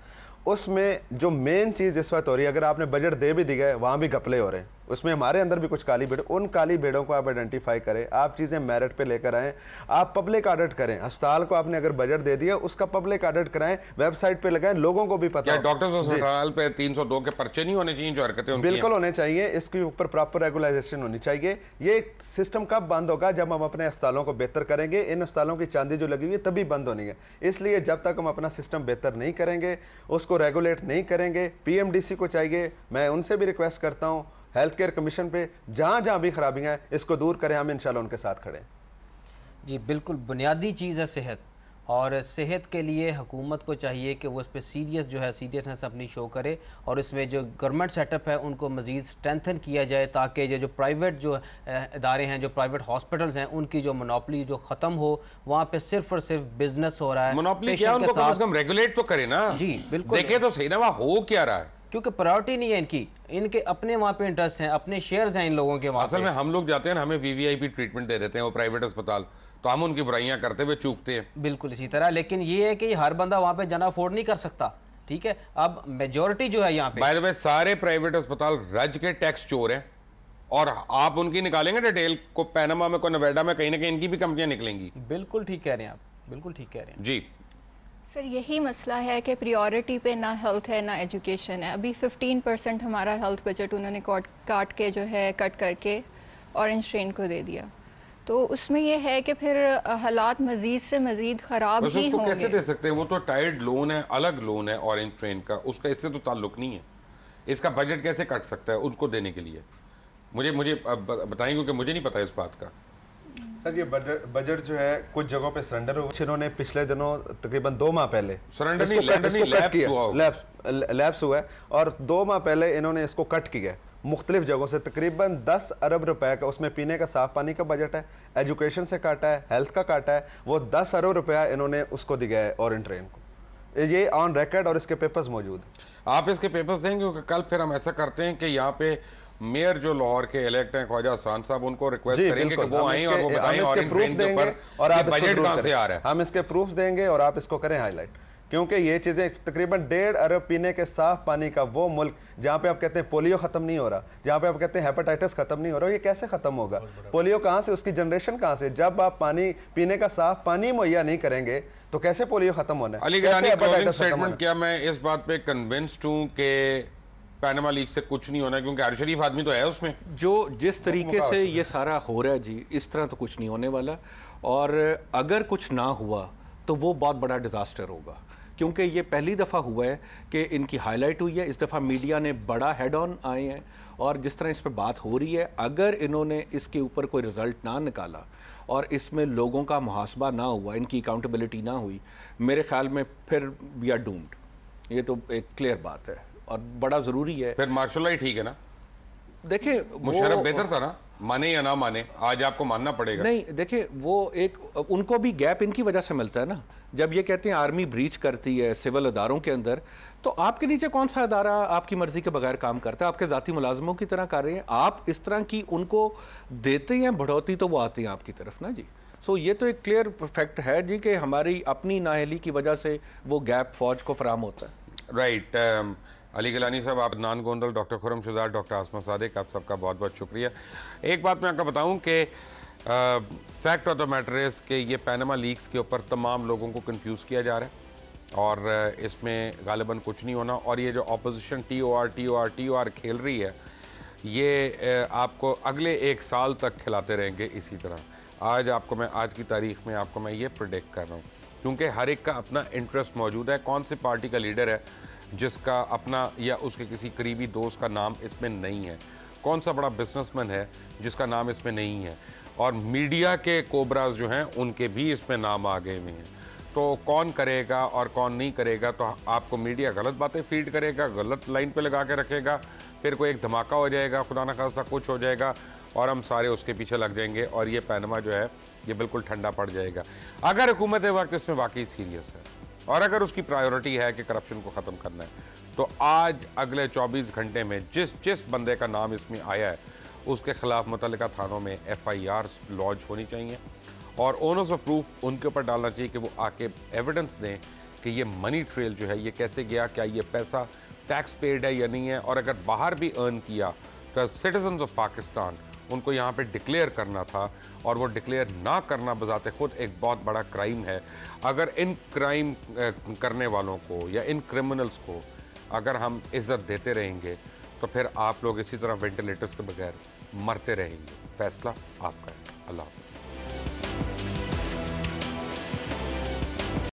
اس میں جو مین چیز اس وقت ہو رہی ہے اگر آپ نے بجٹ دے بھی دی گئے وہاں بھی گپلے ہو رہے ہیں۔ اس میں ہمارے اندر بھی کچھ کالی بیڑ ان کالی بیڑوں کو آپ آئیڈینٹیفائی کریں آپ چیزیں میرٹ پہ لے کر آئیں آپ پبلک آڈٹ کریں۔ ہسپتال کو آپ نے اگر بجٹ دے دیا اس کا پبلک آڈٹ کرائیں ویب سائٹ پہ لگائیں لوگوں کو بھی پتہ ڈاکٹرز ہسپتال پہ تین سو دو کے پرچے نہیں ہونے چاہیے جو حرکتیں بالکل ہونے چاہیے۔ اس کے اوپر پراپر ریگولائزیشن ہونی چاہیے۔ یہ سسٹم کب بند ہوگا؟ جب ہم اپنے اسپتالوں کو بہتر کریں گے ان اسپتالوں کی چاندی جو لگی ہوئی ہے تبھی بند ہونی ہے۔ اس لیے جب تک ہم اپنا سسٹم بہتر نہیں کریں گے اس کو ریگولیٹ نہیں کریں گے پی ایم ڈی سی کو چاہیے۔ میں ان سے بھی ریکویسٹ کرتا ہوں۔ ہیلتھ کیئر کمیشن پہ جہاں جہاں بھی خرابیاں ہیں اس کو دور کریں ہم انشاءاللہ ان کے ساتھ کھڑے ہیں۔ جی بالکل بنیادی چیز ہے صحت۔ اور صحت کے لیے حکومت کو چاہیے کہ وہ اس پہ سیریس جو ہے سیریسنس اپنی شو کرے۔ اور اس میں جو گورنمنٹ سیٹ اپ ہے ان کو مزید سٹرینتھن کیا جائے تاکہ یہ جو پرائیویٹ جو ادارے ہیں جو پرائیویٹ ہاسپٹلز ہیں ان کی جو منوپلی جو ختم ہو وہاں پہ صرف اور صرف بزنس ہو رہا ہے۔ منوپلی کیا ان کو کم از کم ریگولیٹ تو کرے نا۔ جی بالکل۔ دیکھیں تو صحیح نا وہاں ہو کیا رہا ہے؟ کیونکہ پرائیورٹی نہیں ہے ان کی۔ ان کے اپنے وہاں پہ انٹرسٹ ہیں اپنے شیئرز ہیں ان لوگوں کے وہاں اصل پہ۔ میں ہم لوگ جاتے ہیں ہمیں وی وی آئی پی ٹریٹمنٹ دے دیتے ہیں وہ پرائیویٹ اسپتال۔ تو ہم ان کی برائیاں کرتے ہوئے چوکتے ہیں۔ بالکل اسی طرح لیکن یہ ہے کہ ہر بندہ وہاں پہ جانا افورڈ نہیں کر سکتا۔ ٹھیک ہے؟ اب میجورٹی جو ہے یہاں پہ۔ بائی وے سارے پرائیویٹ اسپتال رج کے ٹیکس چور ہیں۔ اور آپ ان کی نکالیں گے ڈیٹیل کو پینما میں کوئی نویڈا میں کہیں نہ کہیں ان کی بھی کمپنیاں نکلیں گی۔ بالکل ٹھیک کہہ رہے ہیں آپ۔ بالکل ٹھیک کہہ رہے ہیں۔ جی۔ سر یہی مسئلہ ہے کہ پریورٹی پہ نہ ہیلتھ ہے نہ ایجوکیشن ہے۔ ابھی ففٹین پرسنٹ ہمارا ہیلتھ بجٹ انہوں نے کاٹ کے جو ہے کٹ کر کے اورنج ٹرین کو دے دیا۔ تو اس میں یہ ہے کہ پھر حالات مزید سے مزید خراب ہی اس کو ہوں کیسے گے۔ دے سکتے ہیں؟ وہ تو ٹائرڈ لون ہے الگ لون ہے اورنج ٹرین کا۔ اس کا اس سے تو تعلق نہیں ہے۔ اس کا بجٹ کیسے کٹ سکتا ہے ان کو دینے کے لیے؟ مجھے مجھے بتائیں کیونکہ مجھے نہیں پتا اس بات کا۔ سر یہ بجٹ جو ہے کچھ جگہوں پہ سرنڈر ہوا انہوں نے پچھلے دنوں تقریباً دو ماہ پہلے لیپس ہوا لیپس ہوا ہے۔ اور دو ماہ پہلے انہوں نے اس کو کٹ کیا۔ ہے مختلف جگہوں سے تقریباً دس ارب روپے کا اس میں پینے کا صاف پانی کا بجٹ ہے ایجوکیشن سے کاٹا ہے ہیلتھ کا کاٹا ہے۔ وہ دس ارب روپیہ انہوں نے اس کو دیا ہے اورن ٹرین کو۔ یہ آن ریکارڈ اور اس کے پیپرز موجود ہیں۔ آپ اس کے پیپرز دیں گے کیونکہ کل پھر ہم ایسا کرتے ہیں کہ یہاں پہ میئر جو لاہور کے الیکٹ ہیں خواجہ حسان صاحب ان کو ریکویسٹ جی، کریں گے کہ وہ آئیں اور وہ بتائیں اور ان ٹرین کے اوپر یہ بجٹ کہاں سے آ رہا ہے؟ ہم اس کے پروف دیں گے اور آپ اس کو کریں ہائی لائٹ کیونکہ یہ چیزیں تقریباً ڈیڑھ ارب پینے کے صاف پانی کا وہ ملک جہاں پہ آپ کہتے ہیں پولیو ختم نہیں ہو رہا جہاں پہ آپ کہتے ہیں ہیپاٹائٹس ختم نہیں ہو رہا یہ کیسے ختم ہوگا؟ پولیو کہاں سے اس کی جنریشن کہاں سے؟ جب آپ پانی پینے کا صاف پانی مہیا نہیں کریں گے تو کیسے پولیو ختم ہونا ہے؟ علی گرانی کیا میں اس بات پہ کنونسڈ ہوں کہ پینما لیگ سے کچھ نہیں ہونا کیونکہ ہر شریف آدمی تو ہے اس میں۔ جو جس طریقے سے یہ سارا ہو رہا ہے جی اس طرح تو کچھ نہیں ہونے والا۔ اور اگر کچھ نہ ہوا تو وہ بہت بڑا ڈیزاسٹر ہوگا۔ کیونکہ یہ پہلی دفعہ ہوا ہے کہ ان کی ہائی لائٹ ہوئی ہے۔ اس دفعہ میڈیا نے بڑا ہیڈ آن آئے ہیں۔ اور جس طرح اس پہ بات ہو رہی ہے اگر انہوں نے اس کے اوپر کوئی رزلٹ نہ نکالا اور اس میں لوگوں کا محاسبہ نہ ہوا ان کی اکاؤنٹیبلٹی نہ ہوئی میرے خیال میں پھر وی آر ڈومڈ یہ تو ایک کلیئر بات ہے۔ اور بڑا ضروری ہے۔ پھر مارشل اللہ ہی ٹھیک ہے نا؟ دیکھیں مشرف بہتر تھا نا؟ مانے یا نہ مانے آج آپ کو ماننا پڑے گا۔ نہیں دیکھیں وہ ایک ان کو بھی گیپ ان کی وجہ سے ملتا ہے نا۔ جب یہ کہتے ہیں آرمی بریچ کرتی ہے سول اداروں کے اندر تو آپ کے نیچے کون سا ادارہ آپ کی مرضی کے بغیر کام کرتا ہے؟ آپ کے ذاتی ملازموں کی طرح کر رہے ہیں۔ آپ اس طرح کی ان کو دیتے ہیں بڑھوتی تو وہ آتے ہیں آپ کی طرف نا جی۔ سو یہ تو ایک کلیئر فیکٹ ہے جی کہ ہماری اپنی نااہلی کی وجہ سے وہ گیپ فوج کو فراہم ہوتا ہے۔ رائٹ علی گلانی صاحب، آپ نان گوندل ڈاکٹر خورم شزار ڈاکٹر آسمہ صادق، آپ سب کا بہت بہت شکریہ۔ ایک بات میں آپ کا بتاؤں کہ fact of the matter is کہ یہ پینما لیگز کے اوپر تمام لوگوں کو کنفیوز کیا جا رہا ہے اور اس میں غالباً کچھ نہیں ہونا۔ اور یہ جو opposition T O R T O R T O R کھیل رہی ہے، یہ آپ کو اگلے ایک سال تک کھلاتے رہیں گے اسی طرح۔ آج آپ کو میں، آج کی تاریخ میں آپ کو میں یہ پروڈکٹ کر رہا ہوں۔ کیونکہ ہر ایک کا اپنا انٹرسٹ موجود ہے، کون سی پارٹی کا لیڈر ہے جس کا اپنا یا اس کے کسی قریبی دوست کا نام اس میں نہیں ہے۔ کون سا بڑا بزنس مین ہے جس کا نام اس میں نہیں ہے؟ اور میڈیا کے کوبراز جو ہیں، ان کے بھی اس میں نام آگے ہوئے ہیں۔ تو کون کرے گا اور کون نہیں کرے گا؟ تو آپ کو میڈیا غلط باتیں فیڈ کرے گا، غلط لائن پہ لگا کے رکھے گا۔ پھر کوئی ایک دھماکہ ہو جائے گا، خدا نہ کچھ ہو جائے گا اور ہم سارے اس کے پیچھے لگ جائیں گے اور یہ پینما جو ہے، یہ بالکل ٹھنڈا پڑ جائے گا۔ اگر حکومت وقت اس میں واقعی سیریس ہے۔ اور اگر اس کی پرائیورٹی ہے کہ کرپشن کو ختم کرنا ہے، تو آج اگلے چوبیس گھنٹے میں جس جس بندے کا نام اس میں آیا ہے، اس کے خلاف متعلقہ تھانوں میں ایف آئی آرز لانچ ہونی چاہیے۔ اور اونرز آف پروف ان کے اوپر ڈالنا چاہیے کہ وہ آ کے ایویڈنس دیں کہ یہ منی ٹریل جو ہے، یہ کیسے گیا، کیا یہ پیسہ ٹیکس پیڈ ہے یا نہیں ہے۔ اور اگر باہر بھی ارن کیا، تو سٹیزنز آف پاکستان ان کو یہاں پہ ڈکلیئر کرنا تھا اور وہ ڈکلیئر نہ کرنا بذات خود ایک بہت بڑا کرائم ہے۔ اگر ان کرائم کرنے والوں کو یا ان کرمنلز کو اگر ہم عزت دیتے رہیں گے تو پھر آپ لوگ اسی طرح وینٹیلیٹرز کے بغیر مرتے رہیں گے۔ فیصلہ آپ کا ہے۔ اللہ حافظ۔